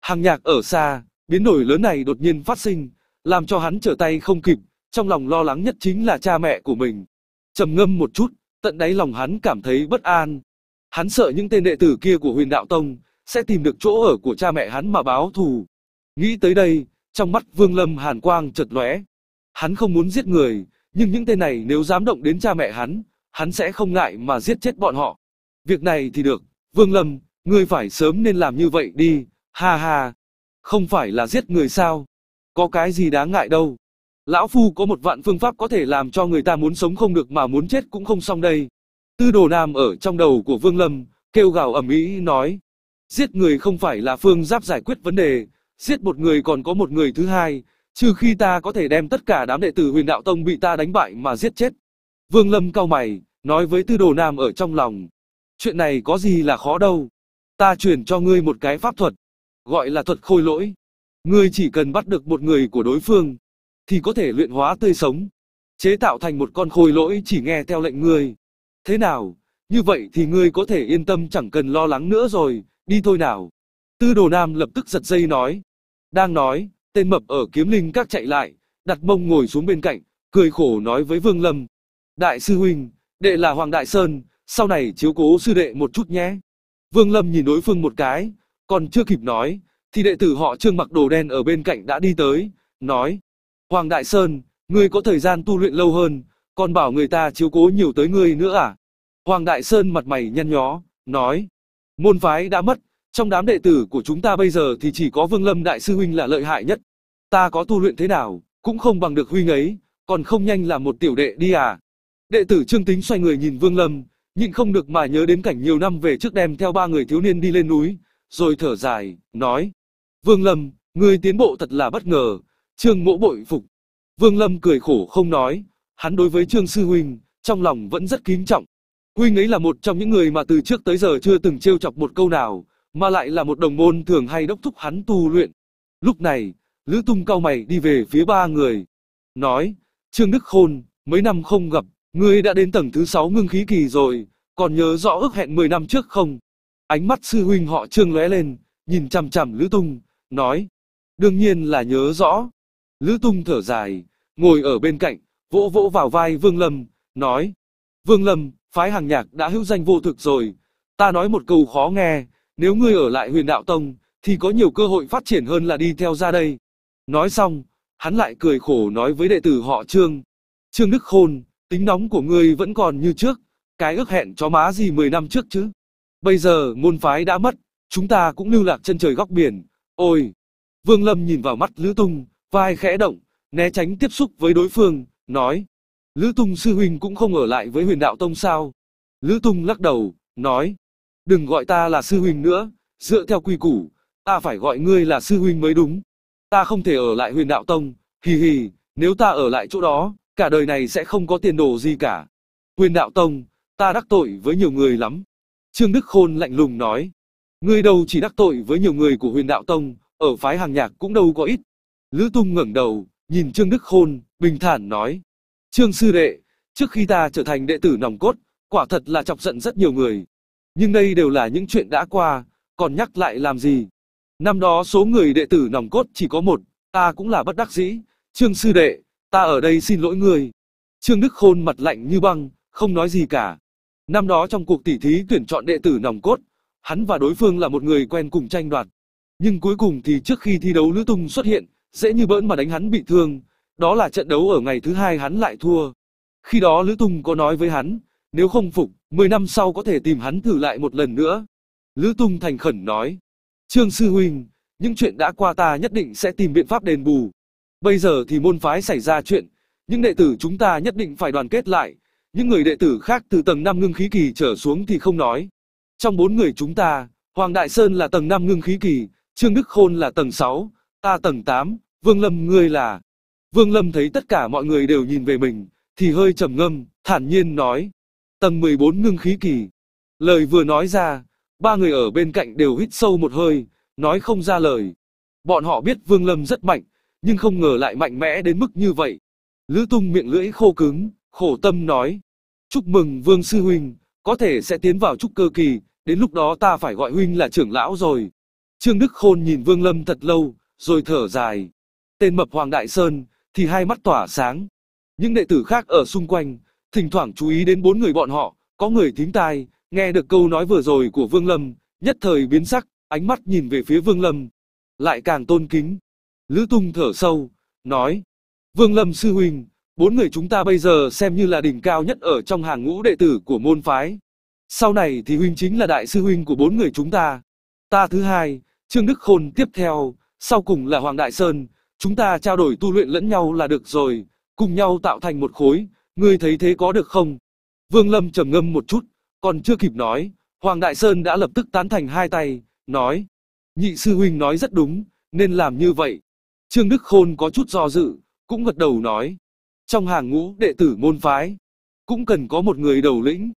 Hàng nhạc ở xa, biến đổi lớn này đột nhiên phát sinh, làm cho hắn trở tay không kịp, trong lòng lo lắng nhất chính là cha mẹ của mình. trầm ngâm một chút, tận đáy lòng hắn cảm thấy bất an. Hắn sợ những tên đệ tử kia của huyền đạo tông, sẽ tìm được chỗ ở của cha mẹ hắn mà báo thù. Nghĩ tới đây, trong mắt Vương Lâm hàn quang chợt lóe. Hắn không muốn giết người, nhưng những tên này nếu dám động đến cha mẹ hắn, hắn sẽ không ngại mà giết chết bọn họ. Việc này thì được, Vương Lâm, ngươi phải sớm nên làm như vậy đi, ha ha. Không phải là giết người sao? Có cái gì đáng ngại đâu. Lão Phu có một vạn phương pháp có thể làm cho người ta muốn sống không được mà muốn chết cũng không xong đây. Tư đồ nam ở trong đầu của Vương Lâm, kêu gào ầm ĩ nói. Giết người không phải là phương giáp giải quyết vấn đề, giết một người còn có một người thứ hai, trừ khi ta có thể đem tất cả đám đệ tử huyền đạo tông bị ta đánh bại mà giết chết. Vương Lâm cao mày, nói với tư đồ nam ở trong lòng. Chuyện này có gì là khó đâu. Ta truyền cho ngươi một cái pháp thuật, gọi là thuật khôi lỗi. Ngươi chỉ cần bắt được một người của đối phương, thì có thể luyện hóa tươi sống, chế tạo thành một con khôi lỗi chỉ nghe theo lệnh ngươi. Thế nào, như vậy thì ngươi có thể yên tâm chẳng cần lo lắng nữa rồi, đi thôi nào. Tư đồ nam lập tức giật dây nói. Đang nói, tên mập ở kiếm linh các chạy lại, đặt mông ngồi xuống bên cạnh, cười khổ nói với Vương Lâm. Đại sư huynh, đệ là Hoàng Đại Sơn, sau này chiếu cố sư đệ một chút nhé. Vương Lâm nhìn đối phương một cái, còn chưa kịp nói, thì đệ tử họ trương mặc đồ đen ở bên cạnh đã đi tới, nói. Hoàng Đại Sơn, ngươi có thời gian tu luyện lâu hơn, còn bảo người ta chiếu cố nhiều tới ngươi nữa à? Hoàng Đại Sơn mặt mày nhăn nhó, nói. Môn phái đã mất, trong đám đệ tử của chúng ta bây giờ thì chỉ có Vương Lâm Đại Sư Huynh là lợi hại nhất. Ta có tu luyện thế nào, cũng không bằng được Huynh ấy, còn không nhanh làm một tiểu đệ đi à? Đệ tử Trương Tính xoay người nhìn Vương Lâm, nhịn không được mà nhớ đến cảnh nhiều năm về trước đem theo ba người thiếu niên đi lên núi, rồi thở dài, nói. Vương Lâm, ngươi tiến bộ thật là bất ngờ, Trương mỗ bội phục. Vương Lâm cười khổ không nói, hắn đối với Trương Sư Huynh, trong lòng vẫn rất kính trọng. Huynh ấy là một trong những người mà từ trước tới giờ chưa từng trêu chọc một câu nào, mà lại là một đồng môn thường hay đốc thúc hắn tu luyện. Lúc này, Lữ Tung cao mày đi về phía ba người. Nói, Trương Đức Khôn, mấy năm không gặp, ngươi đã đến tầng thứ sáu ngưng khí kỳ rồi, còn nhớ rõ ước hẹn 10 năm trước không? Ánh mắt sư huynh họ Trương lóe lên, nhìn chằm chằm Lữ Tung, nói, đương nhiên là nhớ rõ. Lữ Tung thở dài, ngồi ở bên cạnh, vỗ vỗ vào vai Vương Lâm, nói, Vương Lâm, phái hàng nhạc đã hữu danh vô thực rồi, ta nói một câu khó nghe, nếu ngươi ở lại huyền đạo tông, thì có nhiều cơ hội phát triển hơn là đi theo ra đây. Nói xong, hắn lại cười khổ nói với đệ tử họ Trương. Trương Đức Khôn, tính nóng của ngươi vẫn còn như trước, cái ước hẹn cho má gì 10 năm trước chứ. Bây giờ môn phái đã mất, chúng ta cũng lưu lạc chân trời góc biển. Ôi! Vương Lâm nhìn vào mắt Lữ Tung, vai khẽ động, né tránh tiếp xúc với đối phương, nói. Lữ Tung sư huynh cũng không ở lại với huyền đạo tông sao. Lữ Tung lắc đầu, nói. Đừng gọi ta là sư huynh nữa, dựa theo quy củ, ta phải gọi ngươi là sư huynh mới đúng. Ta không thể ở lại huyền đạo tông, hì hì, nếu ta ở lại chỗ đó, cả đời này sẽ không có tiền đồ gì cả. Huyền đạo tông, ta đắc tội với nhiều người lắm. Trương Đức Khôn lạnh lùng nói, ngươi đâu chỉ đắc tội với nhiều người của huyền đạo tông, ở phái hàng nhạc cũng đâu có ít. Lữ Tung ngẩng đầu, nhìn Trương Đức Khôn, bình thản nói, Trương Sư Đệ, trước khi ta trở thành đệ tử nòng cốt, quả thật là chọc giận rất nhiều người. Nhưng đây đều là những chuyện đã qua, còn nhắc lại làm gì? Năm đó số người đệ tử nòng cốt chỉ có một, ta cũng là bất đắc dĩ. Trương Sư Đệ, ta ở đây xin lỗi người. Trương Đức Khôn mặt lạnh như băng, không nói gì cả. Năm đó trong cuộc tỉ thí tuyển chọn đệ tử nòng cốt, hắn và đối phương là một người quen cùng tranh đoạt. Nhưng cuối cùng thì trước khi thi đấu Lữ Tung xuất hiện, dễ như bỡn mà đánh hắn bị thương. Đó là trận đấu ở ngày thứ hai hắn lại thua. Khi đó Lữ tùng có nói với hắn, nếu không phục, 10 năm sau có thể tìm hắn thử lại một lần nữa. Lữ tùng thành khẩn nói, Trương Sư Huynh, những chuyện đã qua ta nhất định sẽ tìm biện pháp đền bù. Bây giờ thì môn phái xảy ra chuyện, những đệ tử chúng ta nhất định phải đoàn kết lại. Những người đệ tử khác từ tầng 5 ngưng khí kỳ trở xuống thì không nói. Trong bốn người chúng ta, Hoàng Đại Sơn là tầng 5 ngưng khí kỳ, Trương Đức Khôn là tầng 6, ta tầng 8, Vương Lâm ngươi là... Vương Lâm thấy tất cả mọi người đều nhìn về mình, thì hơi trầm ngâm, thản nhiên nói. Tầng 14 ngưng khí kỳ. Lời vừa nói ra, ba người ở bên cạnh đều hít sâu một hơi, nói không ra lời. Bọn họ biết Vương Lâm rất mạnh, nhưng không ngờ lại mạnh mẽ đến mức như vậy. Lữ tung miệng lưỡi khô cứng, khổ tâm nói. Chúc mừng Vương Sư Huynh, có thể sẽ tiến vào trúc cơ kỳ, đến lúc đó ta phải gọi Huynh là trưởng lão rồi. Trương Đức Khôn nhìn Vương Lâm thật lâu, rồi thở dài. Tên mập Hoàng Đại Sơn, thì hai mắt tỏa sáng. Những đệ tử khác ở xung quanh, thỉnh thoảng chú ý đến bốn người bọn họ, có người thính tai, nghe được câu nói vừa rồi của Vương Lâm, nhất thời biến sắc, ánh mắt nhìn về phía Vương Lâm, lại càng tôn kính. Lữ Tung thở sâu, nói, Vương Lâm sư huynh, bốn người chúng ta bây giờ xem như là đỉnh cao nhất ở trong hàng ngũ đệ tử của môn phái. Sau này thì huynh chính là đại sư huynh của bốn người chúng ta. Ta thứ hai, Trương Đức Khôn tiếp theo, sau cùng là Hoàng Đại Sơn, chúng ta trao đổi tu luyện lẫn nhau là được rồi, cùng nhau tạo thành một khối, ngươi thấy thế có được không? Vương Lâm trầm ngâm một chút, còn chưa kịp nói, Hoàng Đại Sơn đã lập tức tán thành hai tay, nói, nhị sư huynh nói rất đúng, nên làm như vậy. Trương Đức Khôn có chút do dự, cũng gật đầu nói, trong hàng ngũ đệ tử môn phái, cũng cần có một người đầu lĩnh.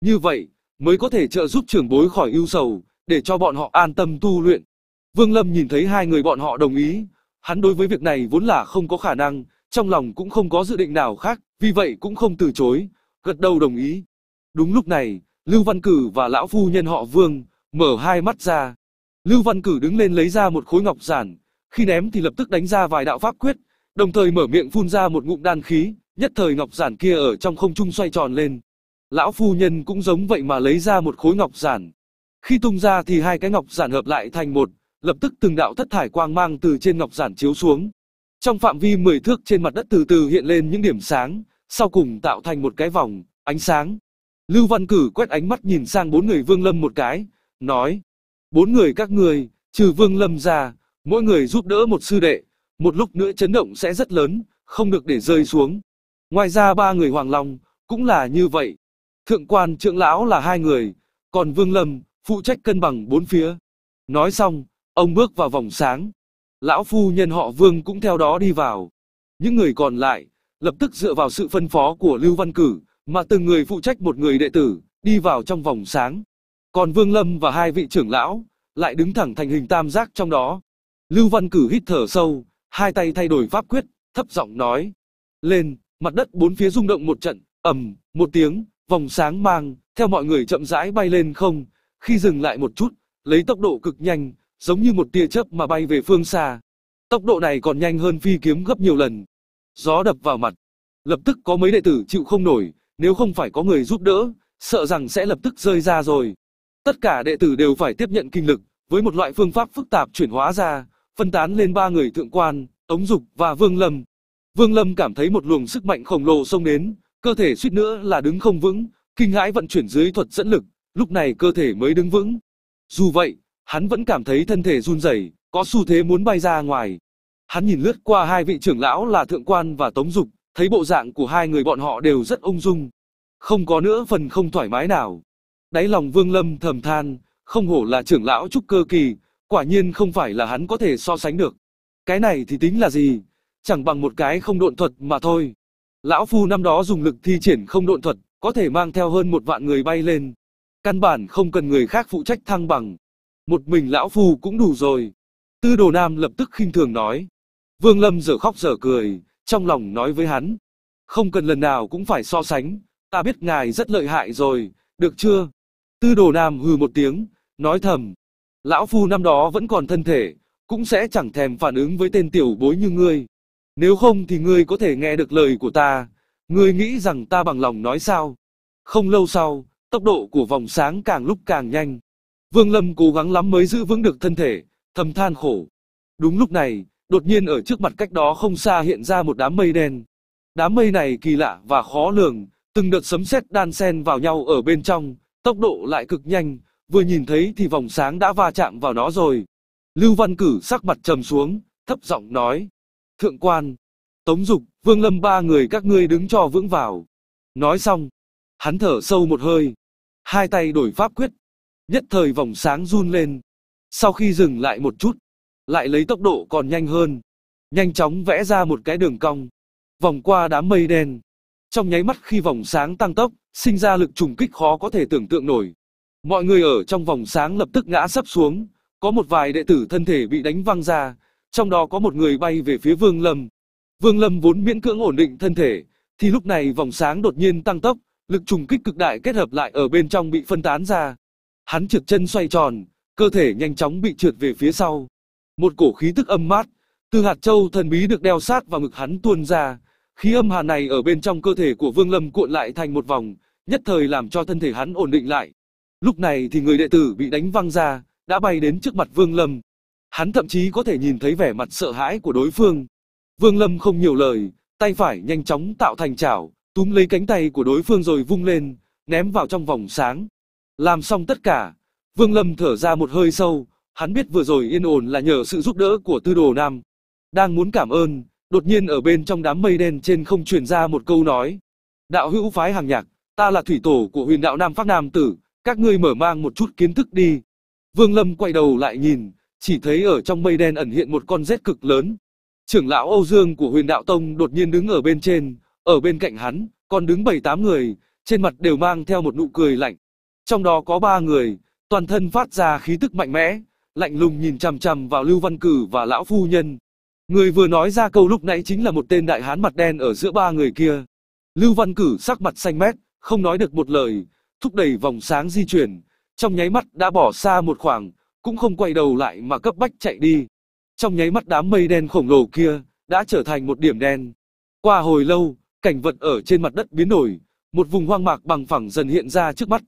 Như vậy, mới có thể trợ giúp trưởng bối khỏi ưu sầu, để cho bọn họ an tâm tu luyện. Vương Lâm nhìn thấy hai người bọn họ đồng ý, hắn đối với việc này vốn là không có khả năng, trong lòng cũng không có dự định nào khác, vì vậy cũng không từ chối, gật đầu đồng ý. Đúng lúc này, Lưu Văn Cử và lão phu nhân họ Vương, mở hai mắt ra. Lưu Văn Cử đứng lên lấy ra một khối ngọc giản, khi ném thì lập tức đánh ra vài đạo pháp quyết, đồng thời mở miệng phun ra một ngụm đan khí, nhất thời ngọc giản kia ở trong không trung xoay tròn lên. Lão phu nhân cũng giống vậy mà lấy ra một khối ngọc giản. Khi tung ra thì hai cái ngọc giản hợp lại thành một, lập tức từng đạo thất thải quang mang từ trên ngọc giản chiếu xuống. Trong phạm vi 10 thước trên mặt đất từ từ hiện lên những điểm sáng, sau cùng tạo thành một cái vòng, ánh sáng. Lưu Văn Cử quét ánh mắt nhìn sang bốn người Vương Lâm một cái, nói, bốn người các người, trừ Vương Lâm ra, mỗi người giúp đỡ một sư đệ, một lúc nữa chấn động sẽ rất lớn, không được để rơi xuống. Ngoài ra ba người Hoàng Long, cũng là như vậy. Thượng quan trưởng lão là hai người, còn Vương Lâm, phụ trách cân bằng bốn phía. Nói xong, ông bước vào vòng sáng. Lão phu nhân họ Vương cũng theo đó đi vào. Những người còn lại, lập tức dựa vào sự phân phó của Lưu Văn Cử, mà từng người phụ trách một người đệ tử, đi vào trong vòng sáng. Còn Vương Lâm và hai vị trưởng lão, lại đứng thẳng thành hình tam giác trong đó. Lưu Văn Cử hít thở sâu, hai tay thay đổi pháp quyết, thấp giọng nói. Lên, mặt đất bốn phía rung động một trận, ầm, một tiếng, vòng sáng mang, theo mọi người chậm rãi bay lên không, khi dừng lại một chút, lấy tốc độ cực nhanh, giống như một tia chớp mà bay về phương xa. Tốc độ này còn nhanh hơn phi kiếm gấp nhiều lần. Gió đập vào mặt, lập tức có mấy đệ tử chịu không nổi, nếu không phải có người giúp đỡ, sợ rằng sẽ lập tức rơi ra rồi. Tất cả đệ tử đều phải tiếp nhận kinh lực, với một loại phương pháp phức tạp chuyển hóa ra, phân tán lên ba người thượng quan, Tống Dục và Vương Lâm. Vương Lâm cảm thấy một luồng sức mạnh khổng lồ xông đến, cơ thể suýt nữa là đứng không vững, kinh hãi vận chuyển dưới thuật dẫn lực, lúc này cơ thể mới đứng vững. Dù vậy, hắn vẫn cảm thấy thân thể run rẩy, có xu thế muốn bay ra ngoài. Hắn nhìn lướt qua hai vị trưởng lão là Thượng Quan và Tống Dục, thấy bộ dạng của hai người bọn họ đều rất ung dung. Không có nữa phần không thoải mái nào. Đáy lòng Vương Lâm thầm than, không hổ là trưởng lão trúc cơ kỳ, quả nhiên không phải là hắn có thể so sánh được. Cái này thì tính là gì, chẳng bằng một cái không độn thuật mà thôi. Lão Phu năm đó dùng lực thi triển không độn thuật, có thể mang theo hơn một vạn người bay lên. Căn bản không cần người khác phụ trách thăng bằng. Một mình Lão Phu cũng đủ rồi. Tư Đồ Nam lập tức khinh thường nói. Vương Lâm giờ khóc giờ cười, trong lòng nói với hắn. Không cần lần nào cũng phải so sánh, ta biết ngài rất lợi hại rồi, được chưa? Tư Đồ Nam hừ một tiếng, nói thầm. Lão Phu năm đó vẫn còn thân thể, cũng sẽ chẳng thèm phản ứng với tên tiểu bối như ngươi. Nếu không thì ngươi có thể nghe được lời của ta, ngươi nghĩ rằng ta bằng lòng nói sao? Không lâu sau, tốc độ của vòng sáng càng lúc càng nhanh. Vương Lâm cố gắng lắm mới giữ vững được thân thể, thầm than khổ. Đúng lúc này, đột nhiên ở trước mặt cách đó không xa hiện ra một đám mây đen. Đám mây này kỳ lạ và khó lường, từng đợt sấm sét đan xen vào nhau ở bên trong, tốc độ lại cực nhanh, vừa nhìn thấy thì vòng sáng đã va chạm vào nó rồi. Lưu Văn Cử sắc mặt trầm xuống, thấp giọng nói: "Thượng quan, Tống Dục, Vương Lâm ba người các ngươi đứng cho vững vào." Nói xong, hắn thở sâu một hơi, hai tay đổi pháp quyết, nhất thời vòng sáng run lên. Sau khi dừng lại một chút, lại lấy tốc độ còn nhanh hơn, nhanh chóng vẽ ra một cái đường cong, vòng qua đám mây đen. Trong nháy mắt khi vòng sáng tăng tốc, sinh ra lực trùng kích khó có thể tưởng tượng nổi. Mọi người ở trong vòng sáng lập tức ngã sấp xuống, có một vài đệ tử thân thể bị đánh văng ra, trong đó có một người bay về phía Vương Lâm. Vương Lâm vốn miễn cưỡng ổn định thân thể, thì lúc này vòng sáng đột nhiên tăng tốc, lực trùng kích cực đại kết hợp lại ở bên trong bị phân tán ra. Hắn trượt chân xoay tròn, cơ thể nhanh chóng bị trượt về phía sau. Một cổ khí tức âm mát, từ hạt châu thần bí được đeo sát vào ngực hắn tuôn ra. Khí âm hàn này ở bên trong cơ thể của Vương Lâm cuộn lại thành một vòng, nhất thời làm cho thân thể hắn ổn định lại. Lúc này thì người đệ tử bị đánh văng ra, đã bay đến trước mặt Vương Lâm. Hắn thậm chí có thể nhìn thấy vẻ mặt sợ hãi của đối phương. Vương Lâm không nhiều lời, tay phải nhanh chóng tạo thành chảo, túm lấy cánh tay của đối phương rồi vung lên, ném vào trong vòng sáng. Làm xong tất cả, Vương Lâm thở ra một hơi sâu, hắn biết vừa rồi yên ổn là nhờ sự giúp đỡ của Tư Đồ Nam. Đang muốn cảm ơn, đột nhiên ở bên trong đám mây đen trên không truyền ra một câu nói. Đạo hữu phái hàng nhạc, ta là thủy tổ của huyền đạo Nam Pháp Nam Tử, các ngươi mở mang một chút kiến thức đi. Vương Lâm quay đầu lại nhìn, chỉ thấy ở trong mây đen ẩn hiện một con rết cực lớn. Trưởng lão Âu Dương của huyền đạo Tông đột nhiên đứng ở bên trên, ở bên cạnh hắn, còn đứng bảy tám người, trên mặt đều mang theo một nụ cười lạnh. Trong đó có ba người, toàn thân phát ra khí tức mạnh mẽ, lạnh lùng nhìn chằm chằm vào Lưu Văn Cử và lão phu nhân. Người vừa nói ra câu lúc nãy chính là một tên đại hán mặt đen ở giữa ba người kia. Lưu Văn Cử sắc mặt xanh mét, không nói được một lời, thúc đẩy vòng sáng di chuyển, trong nháy mắt đã bỏ xa một khoảng, cũng không quay đầu lại mà cấp bách chạy đi. Trong nháy mắt đám mây đen khổng lồ kia đã trở thành một điểm đen. Qua hồi lâu, cảnh vật ở trên mặt đất biến đổi, một vùng hoang mạc bằng phẳng dần hiện ra trước mắt.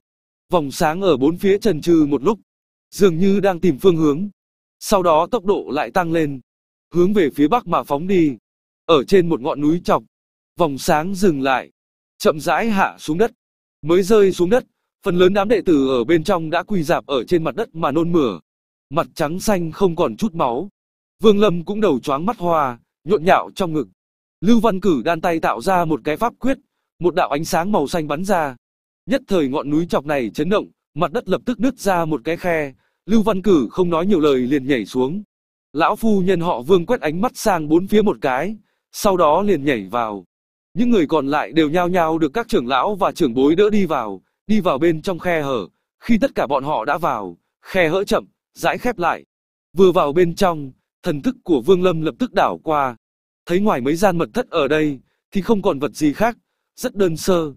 Vòng sáng ở bốn phía trần trừ một lúc, dường như đang tìm phương hướng. Sau đó tốc độ lại tăng lên, hướng về phía bắc mà phóng đi. Ở trên một ngọn núi chọc, vòng sáng dừng lại, chậm rãi hạ xuống đất. Mới rơi xuống đất, phần lớn đám đệ tử ở bên trong đã quỳ dạp ở trên mặt đất mà nôn mửa. Mặt trắng xanh không còn chút máu. Vương Lâm cũng đầu choáng mắt hoa, nhộn nhạo trong ngực. Lưu Văn Cử đan tay tạo ra một cái pháp quyết, một đạo ánh sáng màu xanh bắn ra. Nhất thời ngọn núi chọc này chấn động, mặt đất lập tức nứt ra một cái khe. Lưu Văn Cử không nói nhiều lời liền nhảy xuống. Lão phu nhân họ Vương quét ánh mắt sang bốn phía một cái, sau đó liền nhảy vào. Những người còn lại đều nhao nhao được các trưởng lão và trưởng bối đỡ đi vào, đi vào bên trong khe hở. Khi tất cả bọn họ đã vào, khe hở chậm, rãi khép lại. Vừa vào bên trong, thần thức của Vương Lâm lập tức đảo qua. Thấy ngoài mấy gian mật thất ở đây, thì không còn vật gì khác, rất đơn sơ.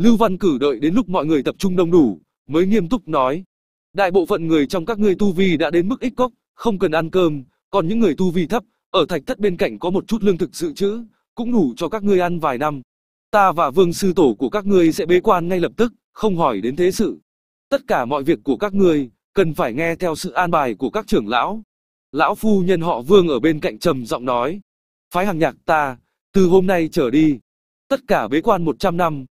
Lưu Văn Cử đợi đến lúc mọi người tập trung đông đủ, mới nghiêm túc nói. Đại bộ phận người trong các ngươi tu vi đã đến mức ích cốc, không cần ăn cơm, còn những người tu vi thấp, ở thạch thất bên cạnh có một chút lương thực dự trữ, cũng đủ cho các ngươi ăn vài năm. Ta và vương sư tổ của các ngươi sẽ bế quan ngay lập tức, không hỏi đến thế sự. Tất cả mọi việc của các ngươi, cần phải nghe theo sự an bài của các trưởng lão. Lão phu nhân họ vương ở bên cạnh trầm giọng nói. Phái hàng nhạc ta, từ hôm nay trở đi, tất cả bế quan 100 năm.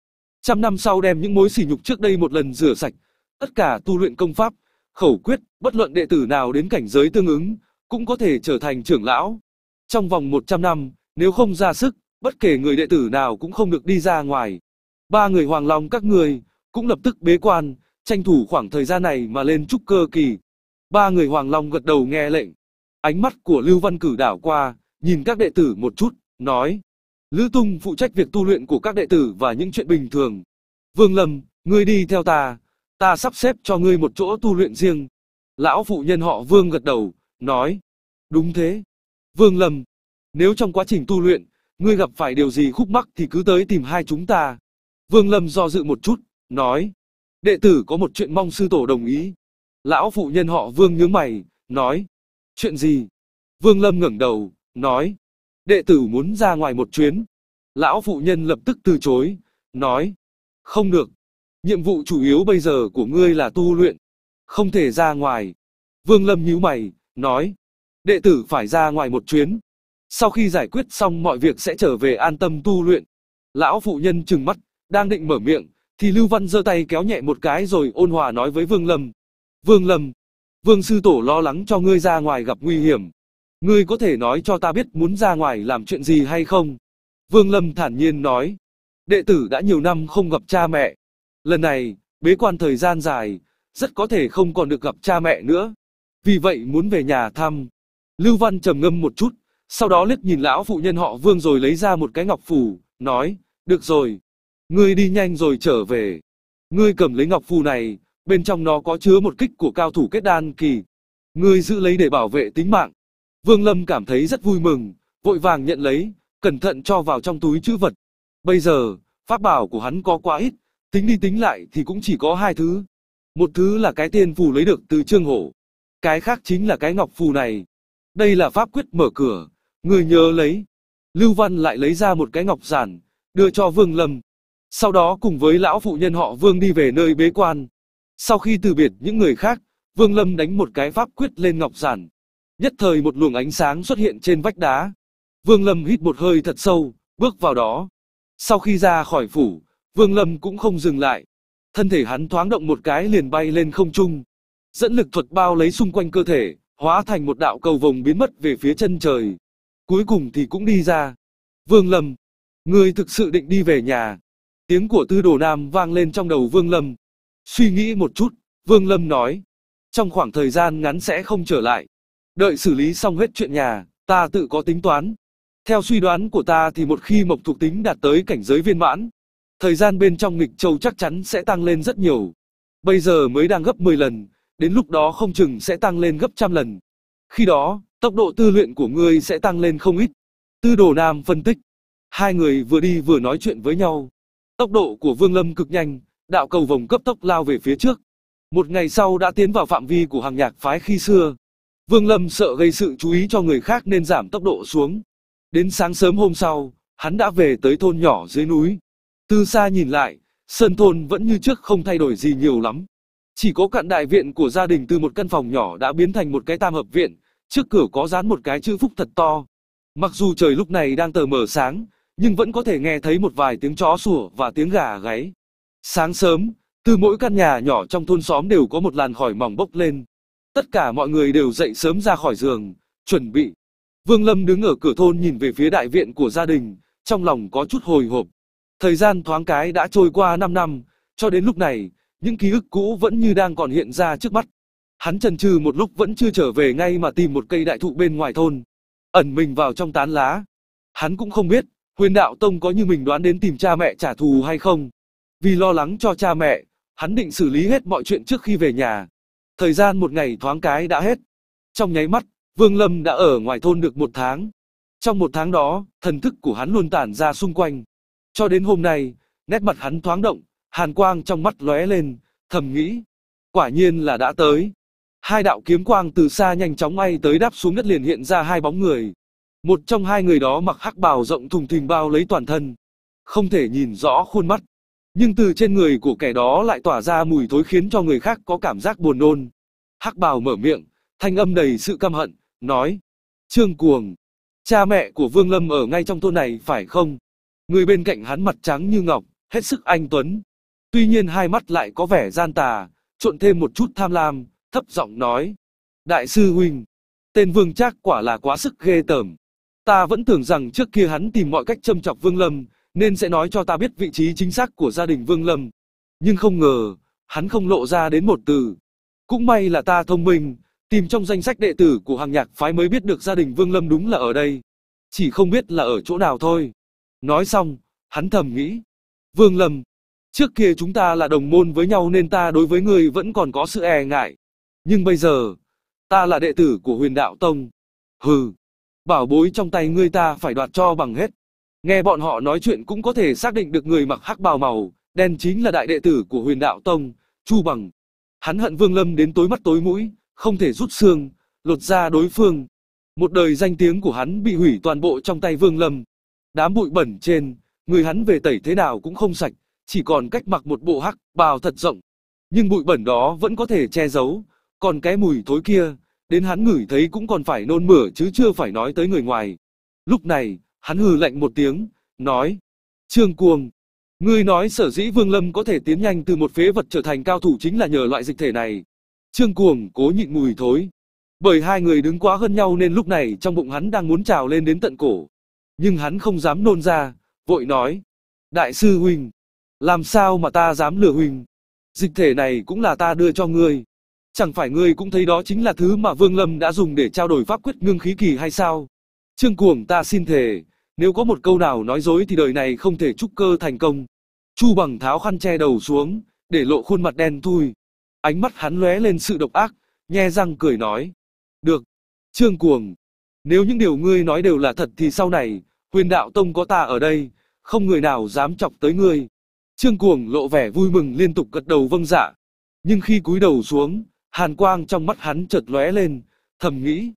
Trăm năm sau đem những mối sỉ nhục trước đây một lần rửa sạch. Tất cả tu luyện công pháp, khẩu quyết, bất luận đệ tử nào đến cảnh giới tương ứng, cũng có thể trở thành trưởng lão. Trong vòng 100 năm, nếu không ra sức, bất kể người đệ tử nào cũng không được đi ra ngoài. Ba người hoàng long các người, cũng lập tức bế quan, tranh thủ khoảng thời gian này mà lên trúc cơ kỳ. Ba người hoàng long gật đầu nghe lệnh. Ánh mắt của Lưu Văn Cử đảo qua, nhìn các đệ tử một chút, nói. Lữ Tung phụ trách việc tu luyện của các đệ tử và những chuyện bình thường. Vương Lâm, ngươi đi theo ta, ta sắp xếp cho ngươi một chỗ tu luyện riêng. Lão phụ nhân họ Vương gật đầu, nói. Đúng thế. Vương Lâm, nếu trong quá trình tu luyện, ngươi gặp phải điều gì khúc mắc thì cứ tới tìm hai chúng ta. Vương Lâm do dự một chút, nói. Đệ tử có một chuyện mong sư tổ đồng ý. Lão phụ nhân họ Vương nhướng mày, nói. Chuyện gì? Vương Lâm ngẩng đầu, nói. Đệ tử muốn ra ngoài một chuyến. Lão phụ nhân lập tức từ chối, nói. Không được. Nhiệm vụ chủ yếu bây giờ của ngươi là tu luyện, không thể ra ngoài. Vương Lâm nhíu mày, nói, đệ tử phải ra ngoài một chuyến. Sau khi giải quyết xong mọi việc sẽ trở về an tâm tu luyện. Lão phụ nhân trừng mắt, đang định mở miệng, thì Lưu Văn giơ tay kéo nhẹ một cái rồi ôn hòa nói với Vương Lâm. Vương Lâm, Vương Sư Tổ lo lắng cho ngươi ra ngoài gặp nguy hiểm. Ngươi có thể nói cho ta biết muốn ra ngoài làm chuyện gì hay không? Vương Lâm thản nhiên nói. Đệ tử đã nhiều năm không gặp cha mẹ. Lần này, bế quan thời gian dài, rất có thể không còn được gặp cha mẹ nữa. Vì vậy muốn về nhà thăm. Lưu Văn trầm ngâm một chút, sau đó liếc nhìn lão phụ nhân họ Vương rồi lấy ra một cái ngọc phù, nói, được rồi, ngươi đi nhanh rồi trở về. Ngươi cầm lấy ngọc phù này, bên trong nó có chứa một kích của cao thủ kết đan kỳ. Ngươi giữ lấy để bảo vệ tính mạng. Vương Lâm cảm thấy rất vui mừng, vội vàng nhận lấy, cẩn thận cho vào trong túi chữ vật. Bây giờ, pháp bảo của hắn có quá ít, tính đi tính lại thì cũng chỉ có hai thứ. Một thứ là cái tiên phù lấy được từ Trương Hổ. Cái khác chính là cái ngọc phù này. Đây là pháp quyết mở cửa, người nhớ lấy. Lưu Văn lại lấy ra một cái ngọc giản, đưa cho Vương Lâm. Sau đó cùng với lão phụ nhân họ Vương đi về nơi bế quan. Sau khi từ biệt những người khác, Vương Lâm đánh một cái pháp quyết lên ngọc giản. Nhất thời một luồng ánh sáng xuất hiện trên vách đá. Vương Lâm hít một hơi thật sâu, bước vào đó. Sau khi ra khỏi phủ, Vương Lâm cũng không dừng lại. Thân thể hắn thoáng động một cái liền bay lên không trung. Dẫn lực thuật bao lấy xung quanh cơ thể, hóa thành một đạo cầu vồng biến mất về phía chân trời. Cuối cùng thì cũng đi ra. Vương Lâm, ngươi thực sự định đi về nhà. Tiếng của Tư Đồ Nam vang lên trong đầu Vương Lâm. Suy nghĩ một chút, Vương Lâm nói. Trong khoảng thời gian ngắn sẽ không trở lại. Đợi xử lý xong hết chuyện nhà, ta tự có tính toán. Theo suy đoán của ta thì một khi mộc thuộc tính đạt tới cảnh giới viên mãn, thời gian bên trong nghịch châu chắc chắn sẽ tăng lên rất nhiều. Bây giờ mới đang gấp 10 lần, đến lúc đó không chừng sẽ tăng lên gấp trăm lần. Khi đó, tốc độ tư luyện của ngươi sẽ tăng lên không ít. Tư đồ nam phân tích. Hai người vừa đi vừa nói chuyện với nhau. Tốc độ của Vương Lâm cực nhanh, đạo cầu vòng cấp tốc lao về phía trước. Một ngày sau đã tiến vào phạm vi của hàng nhạc phái khi xưa. Vương Lâm sợ gây sự chú ý cho người khác nên giảm tốc độ xuống. Đến sáng sớm hôm sau, hắn đã về tới thôn nhỏ dưới núi. Từ xa nhìn lại, sơn thôn vẫn như trước không thay đổi gì nhiều lắm. Chỉ có cạn đại viện của gia đình từ một căn phòng nhỏ đã biến thành một cái tam hợp viện, trước cửa có dán một cái chữ phúc thật to. Mặc dù trời lúc này đang tờ mờ sáng, nhưng vẫn có thể nghe thấy một vài tiếng chó sủa và tiếng gà gáy. Sáng sớm, từ mỗi căn nhà nhỏ trong thôn xóm đều có một làn khói mỏng bốc lên. Tất cả mọi người đều dậy sớm ra khỏi giường, chuẩn bị. Vương Lâm đứng ở cửa thôn nhìn về phía đại viện của gia đình, trong lòng có chút hồi hộp. Thời gian thoáng cái đã trôi qua 5 năm, cho đến lúc này, những ký ức cũ vẫn như đang còn hiện ra trước mắt. Hắn chần chừ một lúc vẫn chưa trở về ngay mà tìm một cây đại thụ bên ngoài thôn, ẩn mình vào trong tán lá. Hắn cũng không biết, huyền đạo tông có như mình đoán đến tìm cha mẹ trả thù hay không. Vì lo lắng cho cha mẹ, hắn định xử lý hết mọi chuyện trước khi về nhà. Thời gian một ngày thoáng cái đã hết. Trong nháy mắt, Vương Lâm đã ở ngoài thôn được một tháng. Trong một tháng đó, thần thức của hắn luôn tản ra xung quanh. Cho đến hôm nay, nét mặt hắn thoáng động, hàn quang trong mắt lóe lên, thầm nghĩ. Quả nhiên là đã tới. Hai đạo kiếm quang từ xa nhanh chóng bay tới đáp xuống đất liền hiện ra hai bóng người. Một trong hai người đó mặc hắc bào rộng thùng thình bao lấy toàn thân. Không thể nhìn rõ khuôn mắt. Nhưng từ trên người của kẻ đó lại tỏa ra mùi thối khiến cho người khác có cảm giác buồn nôn. Hắc bào mở miệng, thanh âm đầy sự căm hận, nói. Trương Cuồng, cha mẹ của Vương Lâm ở ngay trong thôn này phải không? Người bên cạnh hắn mặt trắng như ngọc, hết sức anh tuấn. Tuy nhiên hai mắt lại có vẻ gian tà, trộn thêm một chút tham lam, thấp giọng nói. Đại sư huynh, tên Vương Trác quả là quá sức ghê tởm. Ta vẫn tưởng rằng trước kia hắn tìm mọi cách châm chọc Vương Lâm, nên sẽ nói cho ta biết vị trí chính xác của gia đình Vương Lâm. Nhưng không ngờ, hắn không lộ ra đến một từ. Cũng may là ta thông minh, tìm trong danh sách đệ tử của hàng nhạc phái mới biết được gia đình Vương Lâm đúng là ở đây. Chỉ không biết là ở chỗ nào thôi. Nói xong, hắn thầm nghĩ. Vương Lâm, trước kia chúng ta là đồng môn với nhau nên ta đối với người vẫn còn có sự e ngại. Nhưng bây giờ, ta là đệ tử của huyền đạo tông. Hừ, bảo bối trong tay ngươi ta phải đoạt cho bằng hết. Nghe bọn họ nói chuyện cũng có thể xác định được người mặc hắc bào màu, đen chính là đại đệ tử của huyền đạo tông, Chu Bằng. Hắn hận Vương Lâm đến tối mắt tối mũi, không thể rút xương, lột ra đối phương. Một đời danh tiếng của hắn bị hủy toàn bộ trong tay Vương Lâm. Đám bụi bẩn trên, người hắn về tẩy thế nào cũng không sạch, chỉ còn cách mặc một bộ hắc bào thật rộng. Nhưng bụi bẩn đó vẫn có thể che giấu, còn cái mùi thối kia, đến hắn ngửi thấy cũng còn phải nôn mửa chứ chưa phải nói tới người ngoài. Lúc này, hắn hừ lạnh một tiếng, nói, Trương Cuồng, ngươi nói sở dĩ Vương Lâm có thể tiến nhanh từ một phế vật trở thành cao thủ chính là nhờ loại dịch thể này. Trương Cuồng cố nhịn mùi thối. Bởi hai người đứng quá hơn nhau nên lúc này trong bụng hắn đang muốn trào lên đến tận cổ. Nhưng hắn không dám nôn ra, vội nói, Đại sư Huynh, làm sao mà ta dám lừa Huynh? Dịch thể này cũng là ta đưa cho ngươi. Chẳng phải ngươi cũng thấy đó chính là thứ mà Vương Lâm đã dùng để trao đổi pháp quyết ngưng khí kỳ hay sao? Trương Cuồng ta xin thề, nếu có một câu nào nói dối thì đời này không thể trúc cơ thành công. Chu bằng tháo khăn che đầu xuống, để lộ khuôn mặt đen thui. Ánh mắt hắn lóe lên sự độc ác, nhe răng cười nói. Được, Trương Cuồng, nếu những điều ngươi nói đều là thật thì sau này, huyền đạo tông có ta ở đây, không người nào dám chọc tới ngươi. Trương Cuồng lộ vẻ vui mừng liên tục gật đầu vâng dạ. Nhưng khi cúi đầu xuống, hàn quang trong mắt hắn chợt lóe lên, thầm nghĩ.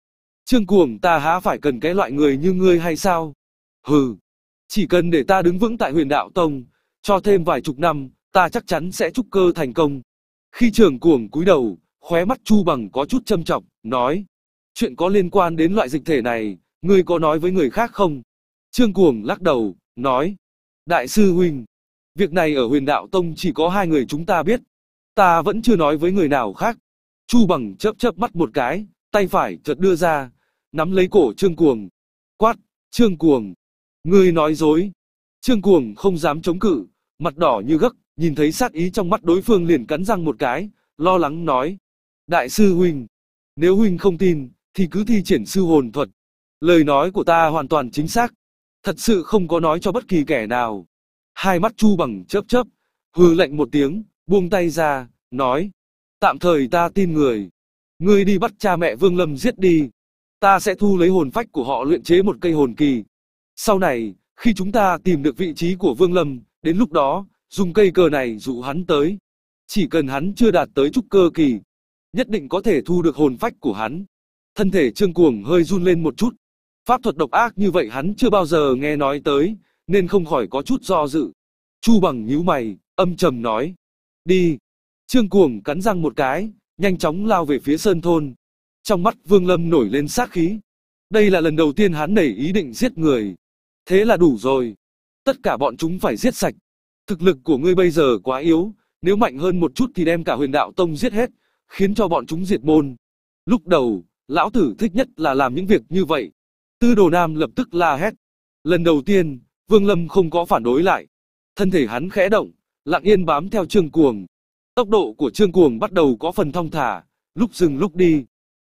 Trương Cuồng ta há phải cần cái loại người như ngươi hay sao? Hừ, chỉ cần để ta đứng vững tại huyền đạo tông, cho thêm vài chục năm, ta chắc chắn sẽ trúc cơ thành công. Khi trường cuồng cúi đầu, khóe mắt Chu Bằng có chút châm trọng, nói. Chuyện có liên quan đến loại dịch thể này, ngươi có nói với người khác không? Trương cuồng lắc đầu, nói. Đại sư Huynh, việc này ở huyền đạo tông chỉ có hai người chúng ta biết. Ta vẫn chưa nói với người nào khác. Chu Bằng chớp chớp mắt một cái, tay phải chợt đưa ra, nắm lấy cổ Trương Cuồng. Quát, Trương Cuồng, ngươi nói dối. Trương Cuồng không dám chống cự, mặt đỏ như gấc, nhìn thấy sát ý trong mắt đối phương liền cắn răng một cái, lo lắng nói. Đại sư Huynh, nếu Huynh không tin, thì cứ thi triển sư hồn thuật. Lời nói của ta hoàn toàn chính xác. Thật sự không có nói cho bất kỳ kẻ nào. Hai mắt Chu bằng chớp chớp, hừ lạnh một tiếng, buông tay ra, nói. Tạm thời ta tin người. Ngươi đi bắt cha mẹ Vương Lâm giết đi. Ta sẽ thu lấy hồn phách của họ luyện chế một cây hồn kỳ. Sau này, khi chúng ta tìm được vị trí của Vương Lâm, đến lúc đó, dùng cây cờ này dụ hắn tới. Chỉ cần hắn chưa đạt tới trúc cơ kỳ, nhất định có thể thu được hồn phách của hắn. Thân thể Trương Cuồng hơi run lên một chút. Pháp thuật độc ác như vậy hắn chưa bao giờ nghe nói tới, nên không khỏi có chút do dự. Chu bằng nhíu mày, âm trầm nói. Đi. Trương Cuồng cắn răng một cái, nhanh chóng lao về phía sơn thôn. Trong mắt Vương Lâm nổi lên sát khí. Đây là lần đầu tiên hắn nảy ý định giết người. Thế là đủ rồi. Tất cả bọn chúng phải giết sạch. Thực lực của ngươi bây giờ quá yếu, nếu mạnh hơn một chút thì đem cả huyền đạo tông giết hết, khiến cho bọn chúng diệt môn. Lúc đầu, lão tử thích nhất là làm những việc như vậy. Tư đồ nam lập tức la hét. Lần đầu tiên, Vương Lâm không có phản đối lại. Thân thể hắn khẽ động, lặng yên bám theo Trương Cuồng. Tốc độ của Trương Cuồng bắt đầu có phần thong thả, lúc dừng lúc đi.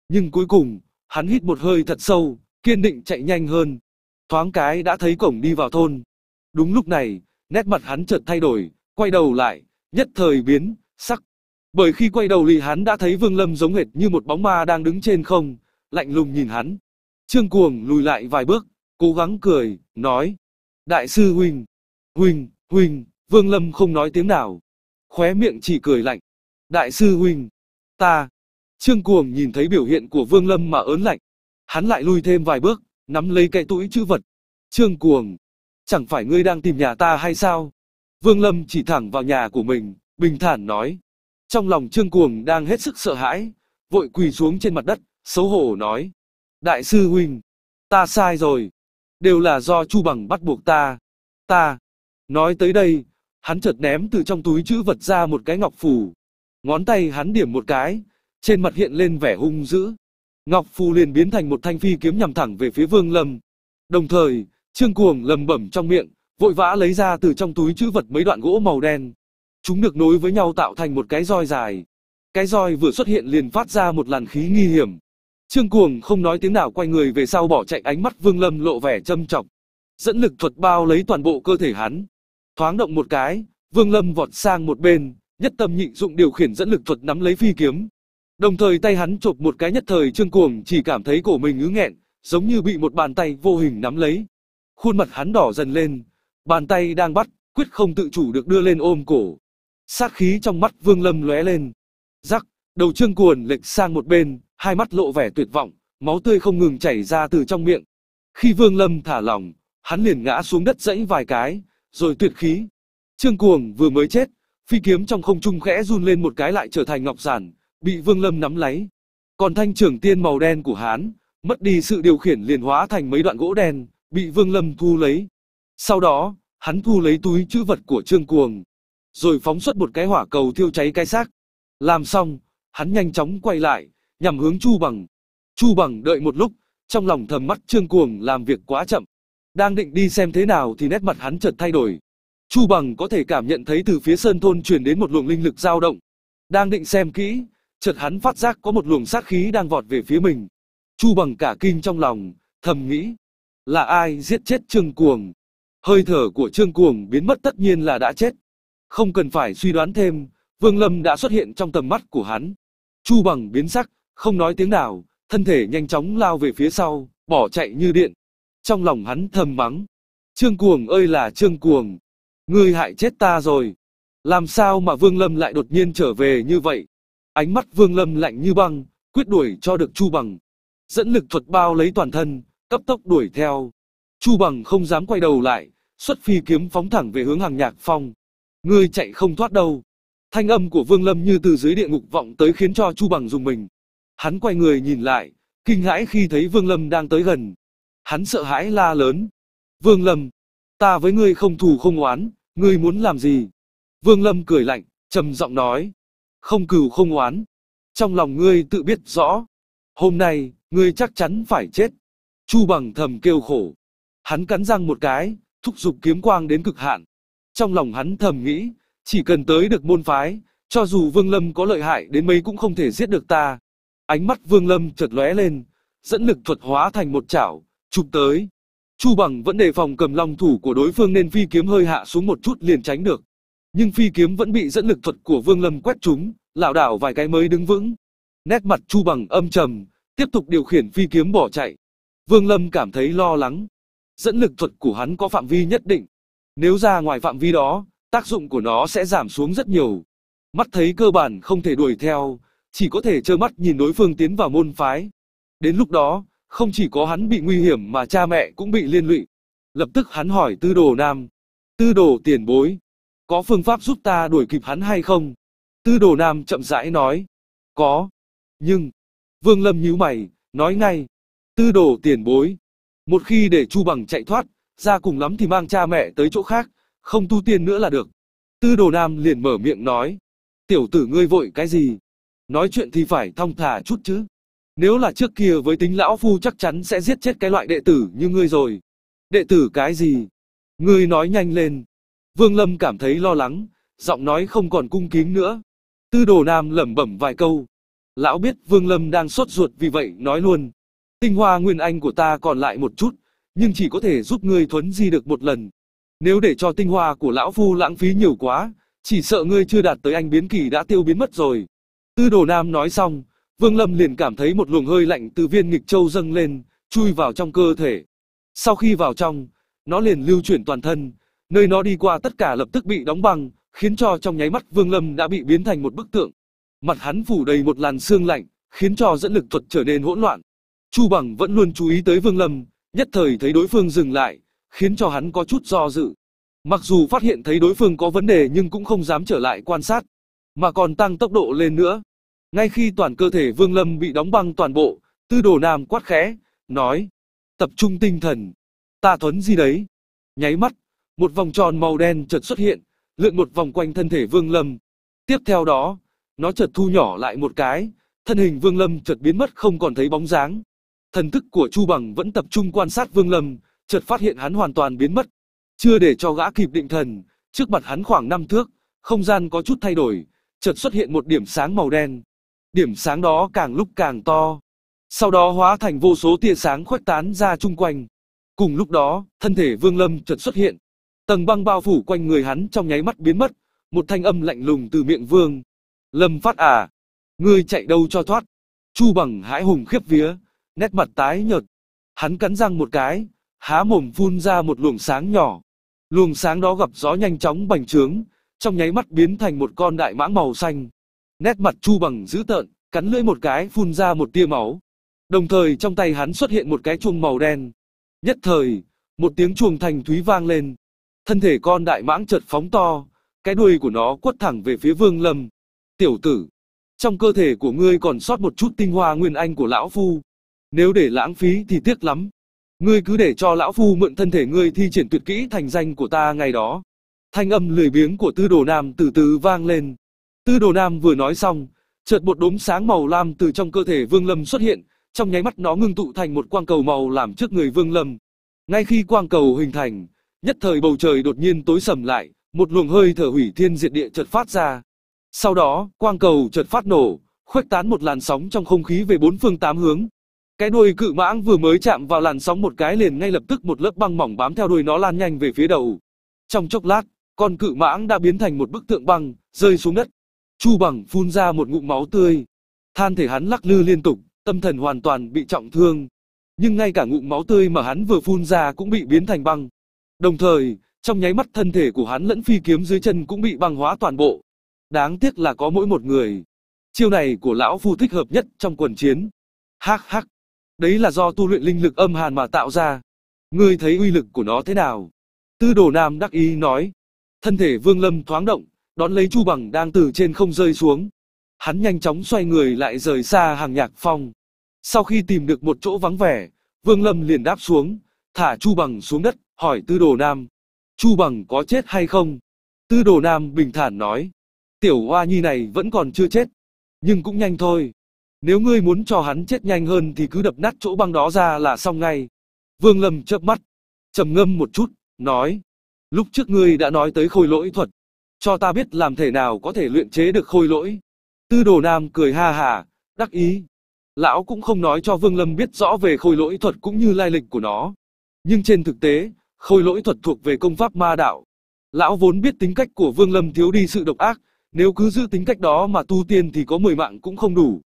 Nhưng cuối cùng, hắn hít một hơi thật sâu, kiên định chạy nhanh hơn. Thoáng cái đã thấy cổng đi vào thôn. Đúng lúc này, nét mặt hắn chợt thay đổi, quay đầu lại, nhất thời biến, sắc. Bởi khi quay đầu thì hắn đã thấy Vương Lâm giống hệt như một bóng ma đang đứng trên không, lạnh lùng nhìn hắn. Trương Cuồng lùi lại vài bước, cố gắng cười, nói. Đại sư Huynh, Huynh, Huynh, Vương Lâm không nói tiếng nào. Khóe miệng chỉ cười lạnh. Đại sư Huynh, ta. Trương Cuồng nhìn thấy biểu hiện của Vương Lâm mà ớn lạnh. Hắn lại lui thêm vài bước, nắm lấy cái túi chữ vật. Trương Cuồng, chẳng phải ngươi đang tìm nhà ta hay sao? Vương Lâm chỉ thẳng vào nhà của mình, bình thản nói. Trong lòng Trương Cuồng đang hết sức sợ hãi, vội quỳ xuống trên mặt đất, xấu hổ nói. Đại sư huynh, ta sai rồi. Đều là do Chu Bằng bắt buộc ta. Ta. Nói tới đây, hắn chợt ném từ trong túi chữ vật ra một cái ngọc phù. Ngón tay hắn điểm một cái, trên mặt hiện lên vẻ hung dữ. Ngọc phù liền biến thành một thanh phi kiếm nhằm thẳng về phía Vương Lâm. Đồng thời, Trương Cuồng lầm bẩm trong miệng, vội vã lấy ra từ trong túi chữ vật mấy đoạn gỗ màu đen. Chúng được nối với nhau tạo thành một cái roi dài. Cái roi vừa xuất hiện liền phát ra một làn khí nghi hiểm. Trương Cuồng không nói tiếng nào quay người về sau bỏ chạy ánh mắt Vương Lâm lộ vẻ châm trọng. Dẫn lực thuật bao lấy toàn bộ cơ thể hắn. Thoáng động một cái, Vương Lâm vọt sang một bên, nhất tâm nhị dụng điều khiển dẫn lực thuật nắm lấy phi kiếm. Đồng thời tay hắn chộp một cái nhất thời Trương Cuồng chỉ cảm thấy cổ mình ứ nghẹn, giống như bị một bàn tay vô hình nắm lấy. Khuôn mặt hắn đỏ dần lên, bàn tay đang bắt, quyết không tự chủ được đưa lên ôm cổ. Sát khí trong mắt Vương Lâm lóe lên. Rắc, đầu Trương Cuồng lệch sang một bên, hai mắt lộ vẻ tuyệt vọng, máu tươi không ngừng chảy ra từ trong miệng. Khi Vương Lâm thả lỏng, hắn liền ngã xuống đất dãy vài cái, rồi tuyệt khí. Trương Cuồng vừa mới chết, phi kiếm trong không trung khẽ run lên một cái lại trở thành ngọc giản, bị Vương Lâm nắm lấy. Còn thanh trưởng tiên màu đen của hắn, mất đi sự điều khiển liền hóa thành mấy đoạn gỗ đen, bị Vương Lâm thu lấy. Sau đó, hắn thu lấy túi chữ vật của Trương Cuồng, rồi phóng xuất một cái hỏa cầu thiêu cháy cái xác. Làm xong, hắn nhanh chóng quay lại, nhằm hướng Chu Bằng. Chu Bằng đợi một lúc, trong lòng thầm mắt Trương Cuồng làm việc quá chậm. Đang định đi xem thế nào thì nét mặt hắn chợt thay đổi. Chu Bằng có thể cảm nhận thấy từ phía sơn thôn truyền đến một luồng linh lực dao động. Đang định xem kỹ, chợt hắn phát giác có một luồng sát khí đang vọt về phía mình. Chu Bằng cả kinh trong lòng, thầm nghĩ, là ai giết chết Trương Cuồng? Hơi thở của Trương Cuồng biến mất tất nhiên là đã chết. Không cần phải suy đoán thêm, Vương Lâm đã xuất hiện trong tầm mắt của hắn. Chu Bằng biến sắc, không nói tiếng nào, thân thể nhanh chóng lao về phía sau, bỏ chạy như điện. Trong lòng hắn thầm mắng, Trương Cuồng ơi là Trương Cuồng, ngươi hại chết ta rồi. Làm sao mà Vương Lâm lại đột nhiên trở về như vậy? Ánh mắt Vương Lâm lạnh như băng, quyết đuổi cho được Chu Bằng. Dẫn lực thuật bao lấy toàn thân, cấp tốc đuổi theo. Chu Bằng không dám quay đầu lại, xuất phi kiếm phóng thẳng về hướng hàng nhạc phong. Ngươi chạy không thoát đâu. Thanh âm của Vương Lâm như từ dưới địa ngục vọng tới khiến cho Chu Bằng dùng mình. Hắn quay người nhìn lại, kinh hãi khi thấy Vương Lâm đang tới gần. Hắn sợ hãi la lớn. Vương Lâm, ta với ngươi không thù không oán, ngươi muốn làm gì? Vương Lâm cười lạnh, trầm giọng nói. Không cừu không oán. Trong lòng ngươi tự biết rõ. Hôm nay, ngươi chắc chắn phải chết. Chu bằng thầm kêu khổ. Hắn cắn răng một cái, thúc giục kiếm quang đến cực hạn. Trong lòng hắn thầm nghĩ, chỉ cần tới được môn phái, cho dù Vương Lâm có lợi hại đến mấy cũng không thể giết được ta. Ánh mắt Vương Lâm chợt lóe lên, dẫn lực thuật hóa thành một chảo, chụp tới. Chu Bằng vẫn đề phòng cầm long thủ của đối phương nên phi kiếm hơi hạ xuống một chút liền tránh được. Nhưng phi kiếm vẫn bị dẫn lực thuật của Vương Lâm quét trúng, lảo đảo vài cái mới đứng vững. Nét mặt Chu Bằng âm trầm, tiếp tục điều khiển phi kiếm bỏ chạy. Vương Lâm cảm thấy lo lắng. Dẫn lực thuật của hắn có phạm vi nhất định. Nếu ra ngoài phạm vi đó, tác dụng của nó sẽ giảm xuống rất nhiều. Mắt thấy cơ bản không thể đuổi theo, chỉ có thể trơ mắt nhìn đối phương tiến vào môn phái. Đến lúc đó, không chỉ có hắn bị nguy hiểm mà cha mẹ cũng bị liên lụy. Lập tức hắn hỏi tư đồ nam. Tư đồ tiền bối. Có phương pháp giúp ta đuổi kịp hắn hay không? Tư đồ nam chậm rãi nói. Có. Nhưng. Vương Lâm nhíu mày, nói ngay. Tư đồ tiền bối. Một khi để Chu Bằng chạy thoát, ra cùng lắm thì mang cha mẹ tới chỗ khác, không tu tiên nữa là được. Tư đồ nam liền mở miệng nói. Tiểu tử ngươi vội cái gì? Nói chuyện thì phải thong thả chút chứ. Nếu là trước kia với tính lão phu chắc chắn sẽ giết chết cái loại đệ tử như ngươi rồi. Đệ tử cái gì? Ngươi nói nhanh lên. Vương Lâm cảm thấy lo lắng, giọng nói không còn cung kính nữa. Tư đồ nam lẩm bẩm vài câu. Lão biết Vương Lâm đang sốt ruột vì vậy nói luôn. Tinh hoa nguyên anh của ta còn lại một chút, nhưng chỉ có thể giúp ngươi thuấn di được một lần. Nếu để cho tinh hoa của lão phu lãng phí nhiều quá, chỉ sợ ngươi chưa đạt tới anh biến kỳ đã tiêu biến mất rồi. Tư đồ nam nói xong, Vương Lâm liền cảm thấy một luồng hơi lạnh từ viên nghịch châu dâng lên, chui vào trong cơ thể. Sau khi vào trong, nó liền lưu chuyển toàn thân, nơi nó đi qua tất cả lập tức bị đóng băng, khiến cho trong nháy mắt Vương Lâm đã bị biến thành một bức tượng. Mặt hắn phủ đầy một làn sương lạnh, khiến cho dẫn lực thuật trở nên hỗn loạn. Chu Bằng vẫn luôn chú ý tới Vương Lâm, nhất thời thấy đối phương dừng lại, khiến cho hắn có chút do dự. Mặc dù phát hiện thấy đối phương có vấn đề nhưng cũng không dám trở lại quan sát, mà còn tăng tốc độ lên nữa. Ngay khi toàn cơ thể Vương Lâm bị đóng băng toàn bộ, Tư Đồ Nam quát khẽ, nói, tập trung tinh thần, ta thuấn gì đấy. Nháy mắt, một vòng tròn màu đen chợt xuất hiện, lượn một vòng quanh thân thể Vương Lâm. Tiếp theo đó, nó chợt thu nhỏ lại một cái, thân hình Vương Lâm chợt biến mất không còn thấy bóng dáng. Thần thức của Chu Bằng vẫn tập trung quan sát Vương Lâm, chợt phát hiện hắn hoàn toàn biến mất. Chưa để cho gã kịp định thần, trước mặt hắn khoảng năm thước, không gian có chút thay đổi, chợt xuất hiện một điểm sáng màu đen. Điểm sáng đó càng lúc càng to, sau đó hóa thành vô số tia sáng khuếch tán ra chung quanh. Cùng lúc đó, thân thể Vương Lâm chợt xuất hiện, tầng băng bao phủ quanh người hắn trong nháy mắt biến mất, một thanh âm lạnh lùng từ miệng Vương. Lâm Phát à, ngươi chạy đâu cho thoát? Chu Bằng hãi hùng khiếp vía, nét mặt tái nhợt. Hắn cắn răng một cái, há mồm phun ra một luồng sáng nhỏ. Luồng sáng đó gặp gió nhanh chóng bành trướng, trong nháy mắt biến thành một con đại mãng màu xanh. Nét mặt Chu Bằng dữ tợn, cắn lưỡi một cái phun ra một tia máu. Đồng thời trong tay hắn xuất hiện một cái chuông màu đen. Nhất thời, một tiếng chuông thành thúy vang lên. Thân thể con đại mãng chợt phóng to, cái đuôi của nó quất thẳng về phía Vương Lâm. Tiểu tử, trong cơ thể của ngươi còn sót một chút tinh hoa nguyên anh của lão phu. Nếu để lãng phí thì tiếc lắm. Ngươi cứ để cho lão phu mượn thân thể ngươi thi triển tuyệt kỹ thành danh của ta ngày đó. Thanh âm lười biếng của Tư Đồ Nam từ từ vang lên. Tư Đồ Nam vừa nói xong, chợt một đốm sáng màu lam từ trong cơ thể Vương Lâm xuất hiện, trong nháy mắt nó ngưng tụ thành một quang cầu màu làm trước người Vương Lâm. Ngay khi quang cầu hình thành, nhất thời bầu trời đột nhiên tối sầm lại, một luồng hơi thở hủy thiên diệt địa chợt phát ra. Sau đó, quang cầu chợt phát nổ, khuếch tán một làn sóng trong không khí về bốn phương tám hướng. Cái đuôi cự mãng vừa mới chạm vào làn sóng một cái liền ngay lập tức một lớp băng mỏng bám theo đuôi nó lan nhanh về phía đầu. Trong chốc lát, con cự mãng đã biến thành một bức tượng băng, rơi xuống đất. Chu Bằng phun ra một ngụm máu tươi. Than thể hắn lắc lư liên tục, tâm thần hoàn toàn bị trọng thương. Nhưng ngay cả ngụm máu tươi mà hắn vừa phun ra cũng bị biến thành băng. Đồng thời, trong nháy mắt thân thể của hắn lẫn phi kiếm dưới chân cũng bị băng hóa toàn bộ. Đáng tiếc là có mỗi một người. Chiêu này của lão phu thích hợp nhất trong quần chiến. Hắc hắc. Đấy là do tu luyện linh lực âm hàn mà tạo ra. Ngươi thấy uy lực của nó thế nào? Tư đồ nam đắc ý nói. Thân thể vương lâm thoáng động, đón lấy chu bằng đang từ trên không rơi xuống. Hắn nhanh chóng xoay người lại rời xa hàng nhạc phong. Sau khi tìm được một chỗ vắng vẻ, vương lâm liền đáp xuống, thả chu bằng xuống đất, hỏi tư đồ nam. Chu bằng có chết hay không? Tư đồ nam bình thản nói. Tiểu hoa nhi này vẫn còn chưa chết. Nhưng cũng nhanh thôi. Nếu ngươi muốn cho hắn chết nhanh hơn thì cứ đập nát chỗ băng đó ra là xong ngay. Vương Lâm chớp mắt, trầm ngâm một chút, nói. Lúc trước ngươi đã nói tới khôi lỗi thuật. Cho ta biết làm thể nào có thể luyện chế được khôi lỗi. Tư đồ nam cười ha hà, đắc ý. Lão cũng không nói cho Vương Lâm biết rõ về khôi lỗi thuật cũng như lai lịch của nó. Nhưng trên thực tế, khôi lỗi thuật thuộc về công pháp ma đạo. Lão vốn biết tính cách của Vương Lâm thiếu đi sự độc ác, nếu cứ giữ tính cách đó mà tu tiên thì có 10 mạng cũng không đủ.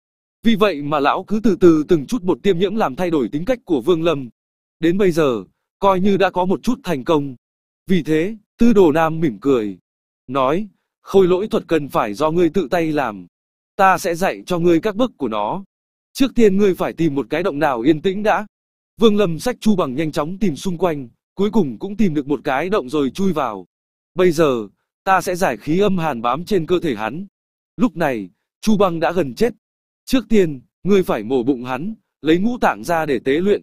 Vì vậy mà lão cứ từ từ từng chút một tiêm nhiễm làm thay đổi tính cách của Vương Lâm. Đến bây giờ, coi như đã có một chút thành công. Vì thế, Tư Đồ Nam mỉm cười. Nói, khôi lỗi thuật cần phải do ngươi tự tay làm. Ta sẽ dạy cho ngươi các bước của nó. Trước tiên ngươi phải tìm một cái động nào yên tĩnh đã. Vương Lâm sách chu bằng nhanh chóng tìm xung quanh, cuối cùng cũng tìm được một cái động rồi chui vào. Bây giờ, ta sẽ giải khí âm hàn bám trên cơ thể hắn. Lúc này, Chu Băng đã gần chết. Trước tiên, ngươi phải mổ bụng hắn, lấy ngũ tạng ra để tế luyện.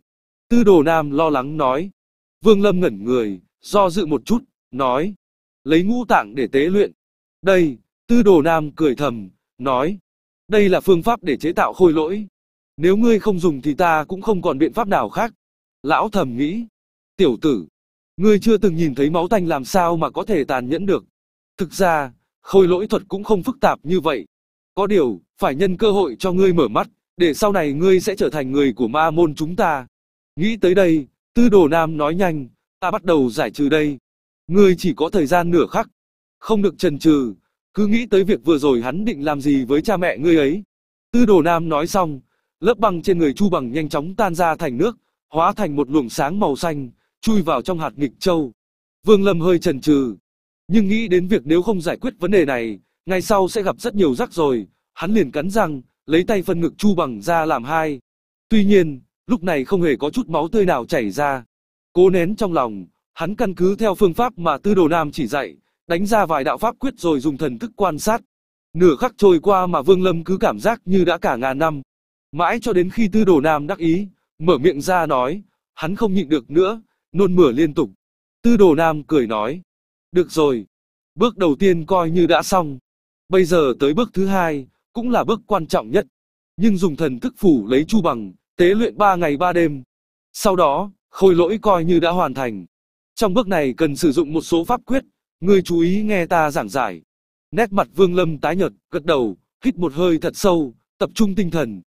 Tư đồ nam lo lắng nói. Vương Lâm ngẩn người, do dự một chút, nói. Lấy ngũ tạng để tế luyện. Đây, tư đồ nam cười thầm, nói. Đây là phương pháp để chế tạo khôi lỗi. Nếu ngươi không dùng thì ta cũng không còn biện pháp nào khác. Lão thầm nghĩ. Tiểu tử, ngươi chưa từng nhìn thấy máu tanh làm sao mà có thể tàn nhẫn được. Thực ra, khôi lỗi thuật cũng không phức tạp như vậy. Có điều, phải nhân cơ hội cho ngươi mở mắt, để sau này ngươi sẽ trở thành người của ma môn chúng ta. Nghĩ tới đây, tư đồ nam nói nhanh, ta bắt đầu giải trừ đây. Ngươi chỉ có thời gian nửa khắc, không được chần chừ, cứ nghĩ tới việc vừa rồi hắn định làm gì với cha mẹ ngươi ấy. Tư đồ nam nói xong, lớp băng trên người Chu Bằng nhanh chóng tan ra thành nước, hóa thành một luồng sáng màu xanh, chui vào trong hạt nghịch châu. Vương Lâm hơi chần chừ, nhưng nghĩ đến việc nếu không giải quyết vấn đề này, ngày sau sẽ gặp rất nhiều rắc rồi, hắn liền cắn răng, lấy tay phân ngực Chu Bằng ra làm hai. Tuy nhiên, lúc này không hề có chút máu tươi nào chảy ra. Cố nén trong lòng, hắn căn cứ theo phương pháp mà Tư Đồ Nam chỉ dạy, đánh ra vài đạo pháp quyết rồi dùng thần thức quan sát. Nửa khắc trôi qua mà Vương Lâm cứ cảm giác như đã cả ngàn năm. Mãi cho đến khi Tư Đồ Nam đắc ý, mở miệng ra nói, hắn không nhịn được nữa, nôn mửa liên tục. Tư Đồ Nam cười nói, được rồi, bước đầu tiên coi như đã xong. Bây giờ tới bước thứ hai, cũng là bước quan trọng nhất. Nhưng dùng thần thức phủ lấy chu bằng, tế luyện 3 ngày 3 đêm. Sau đó, khôi lỗi coi như đã hoàn thành. Trong bước này cần sử dụng một số pháp quyết, người chú ý nghe ta giảng giải. Nét mặt Vương Lâm tái nhợt, gật đầu, hít một hơi thật sâu, tập trung tinh thần.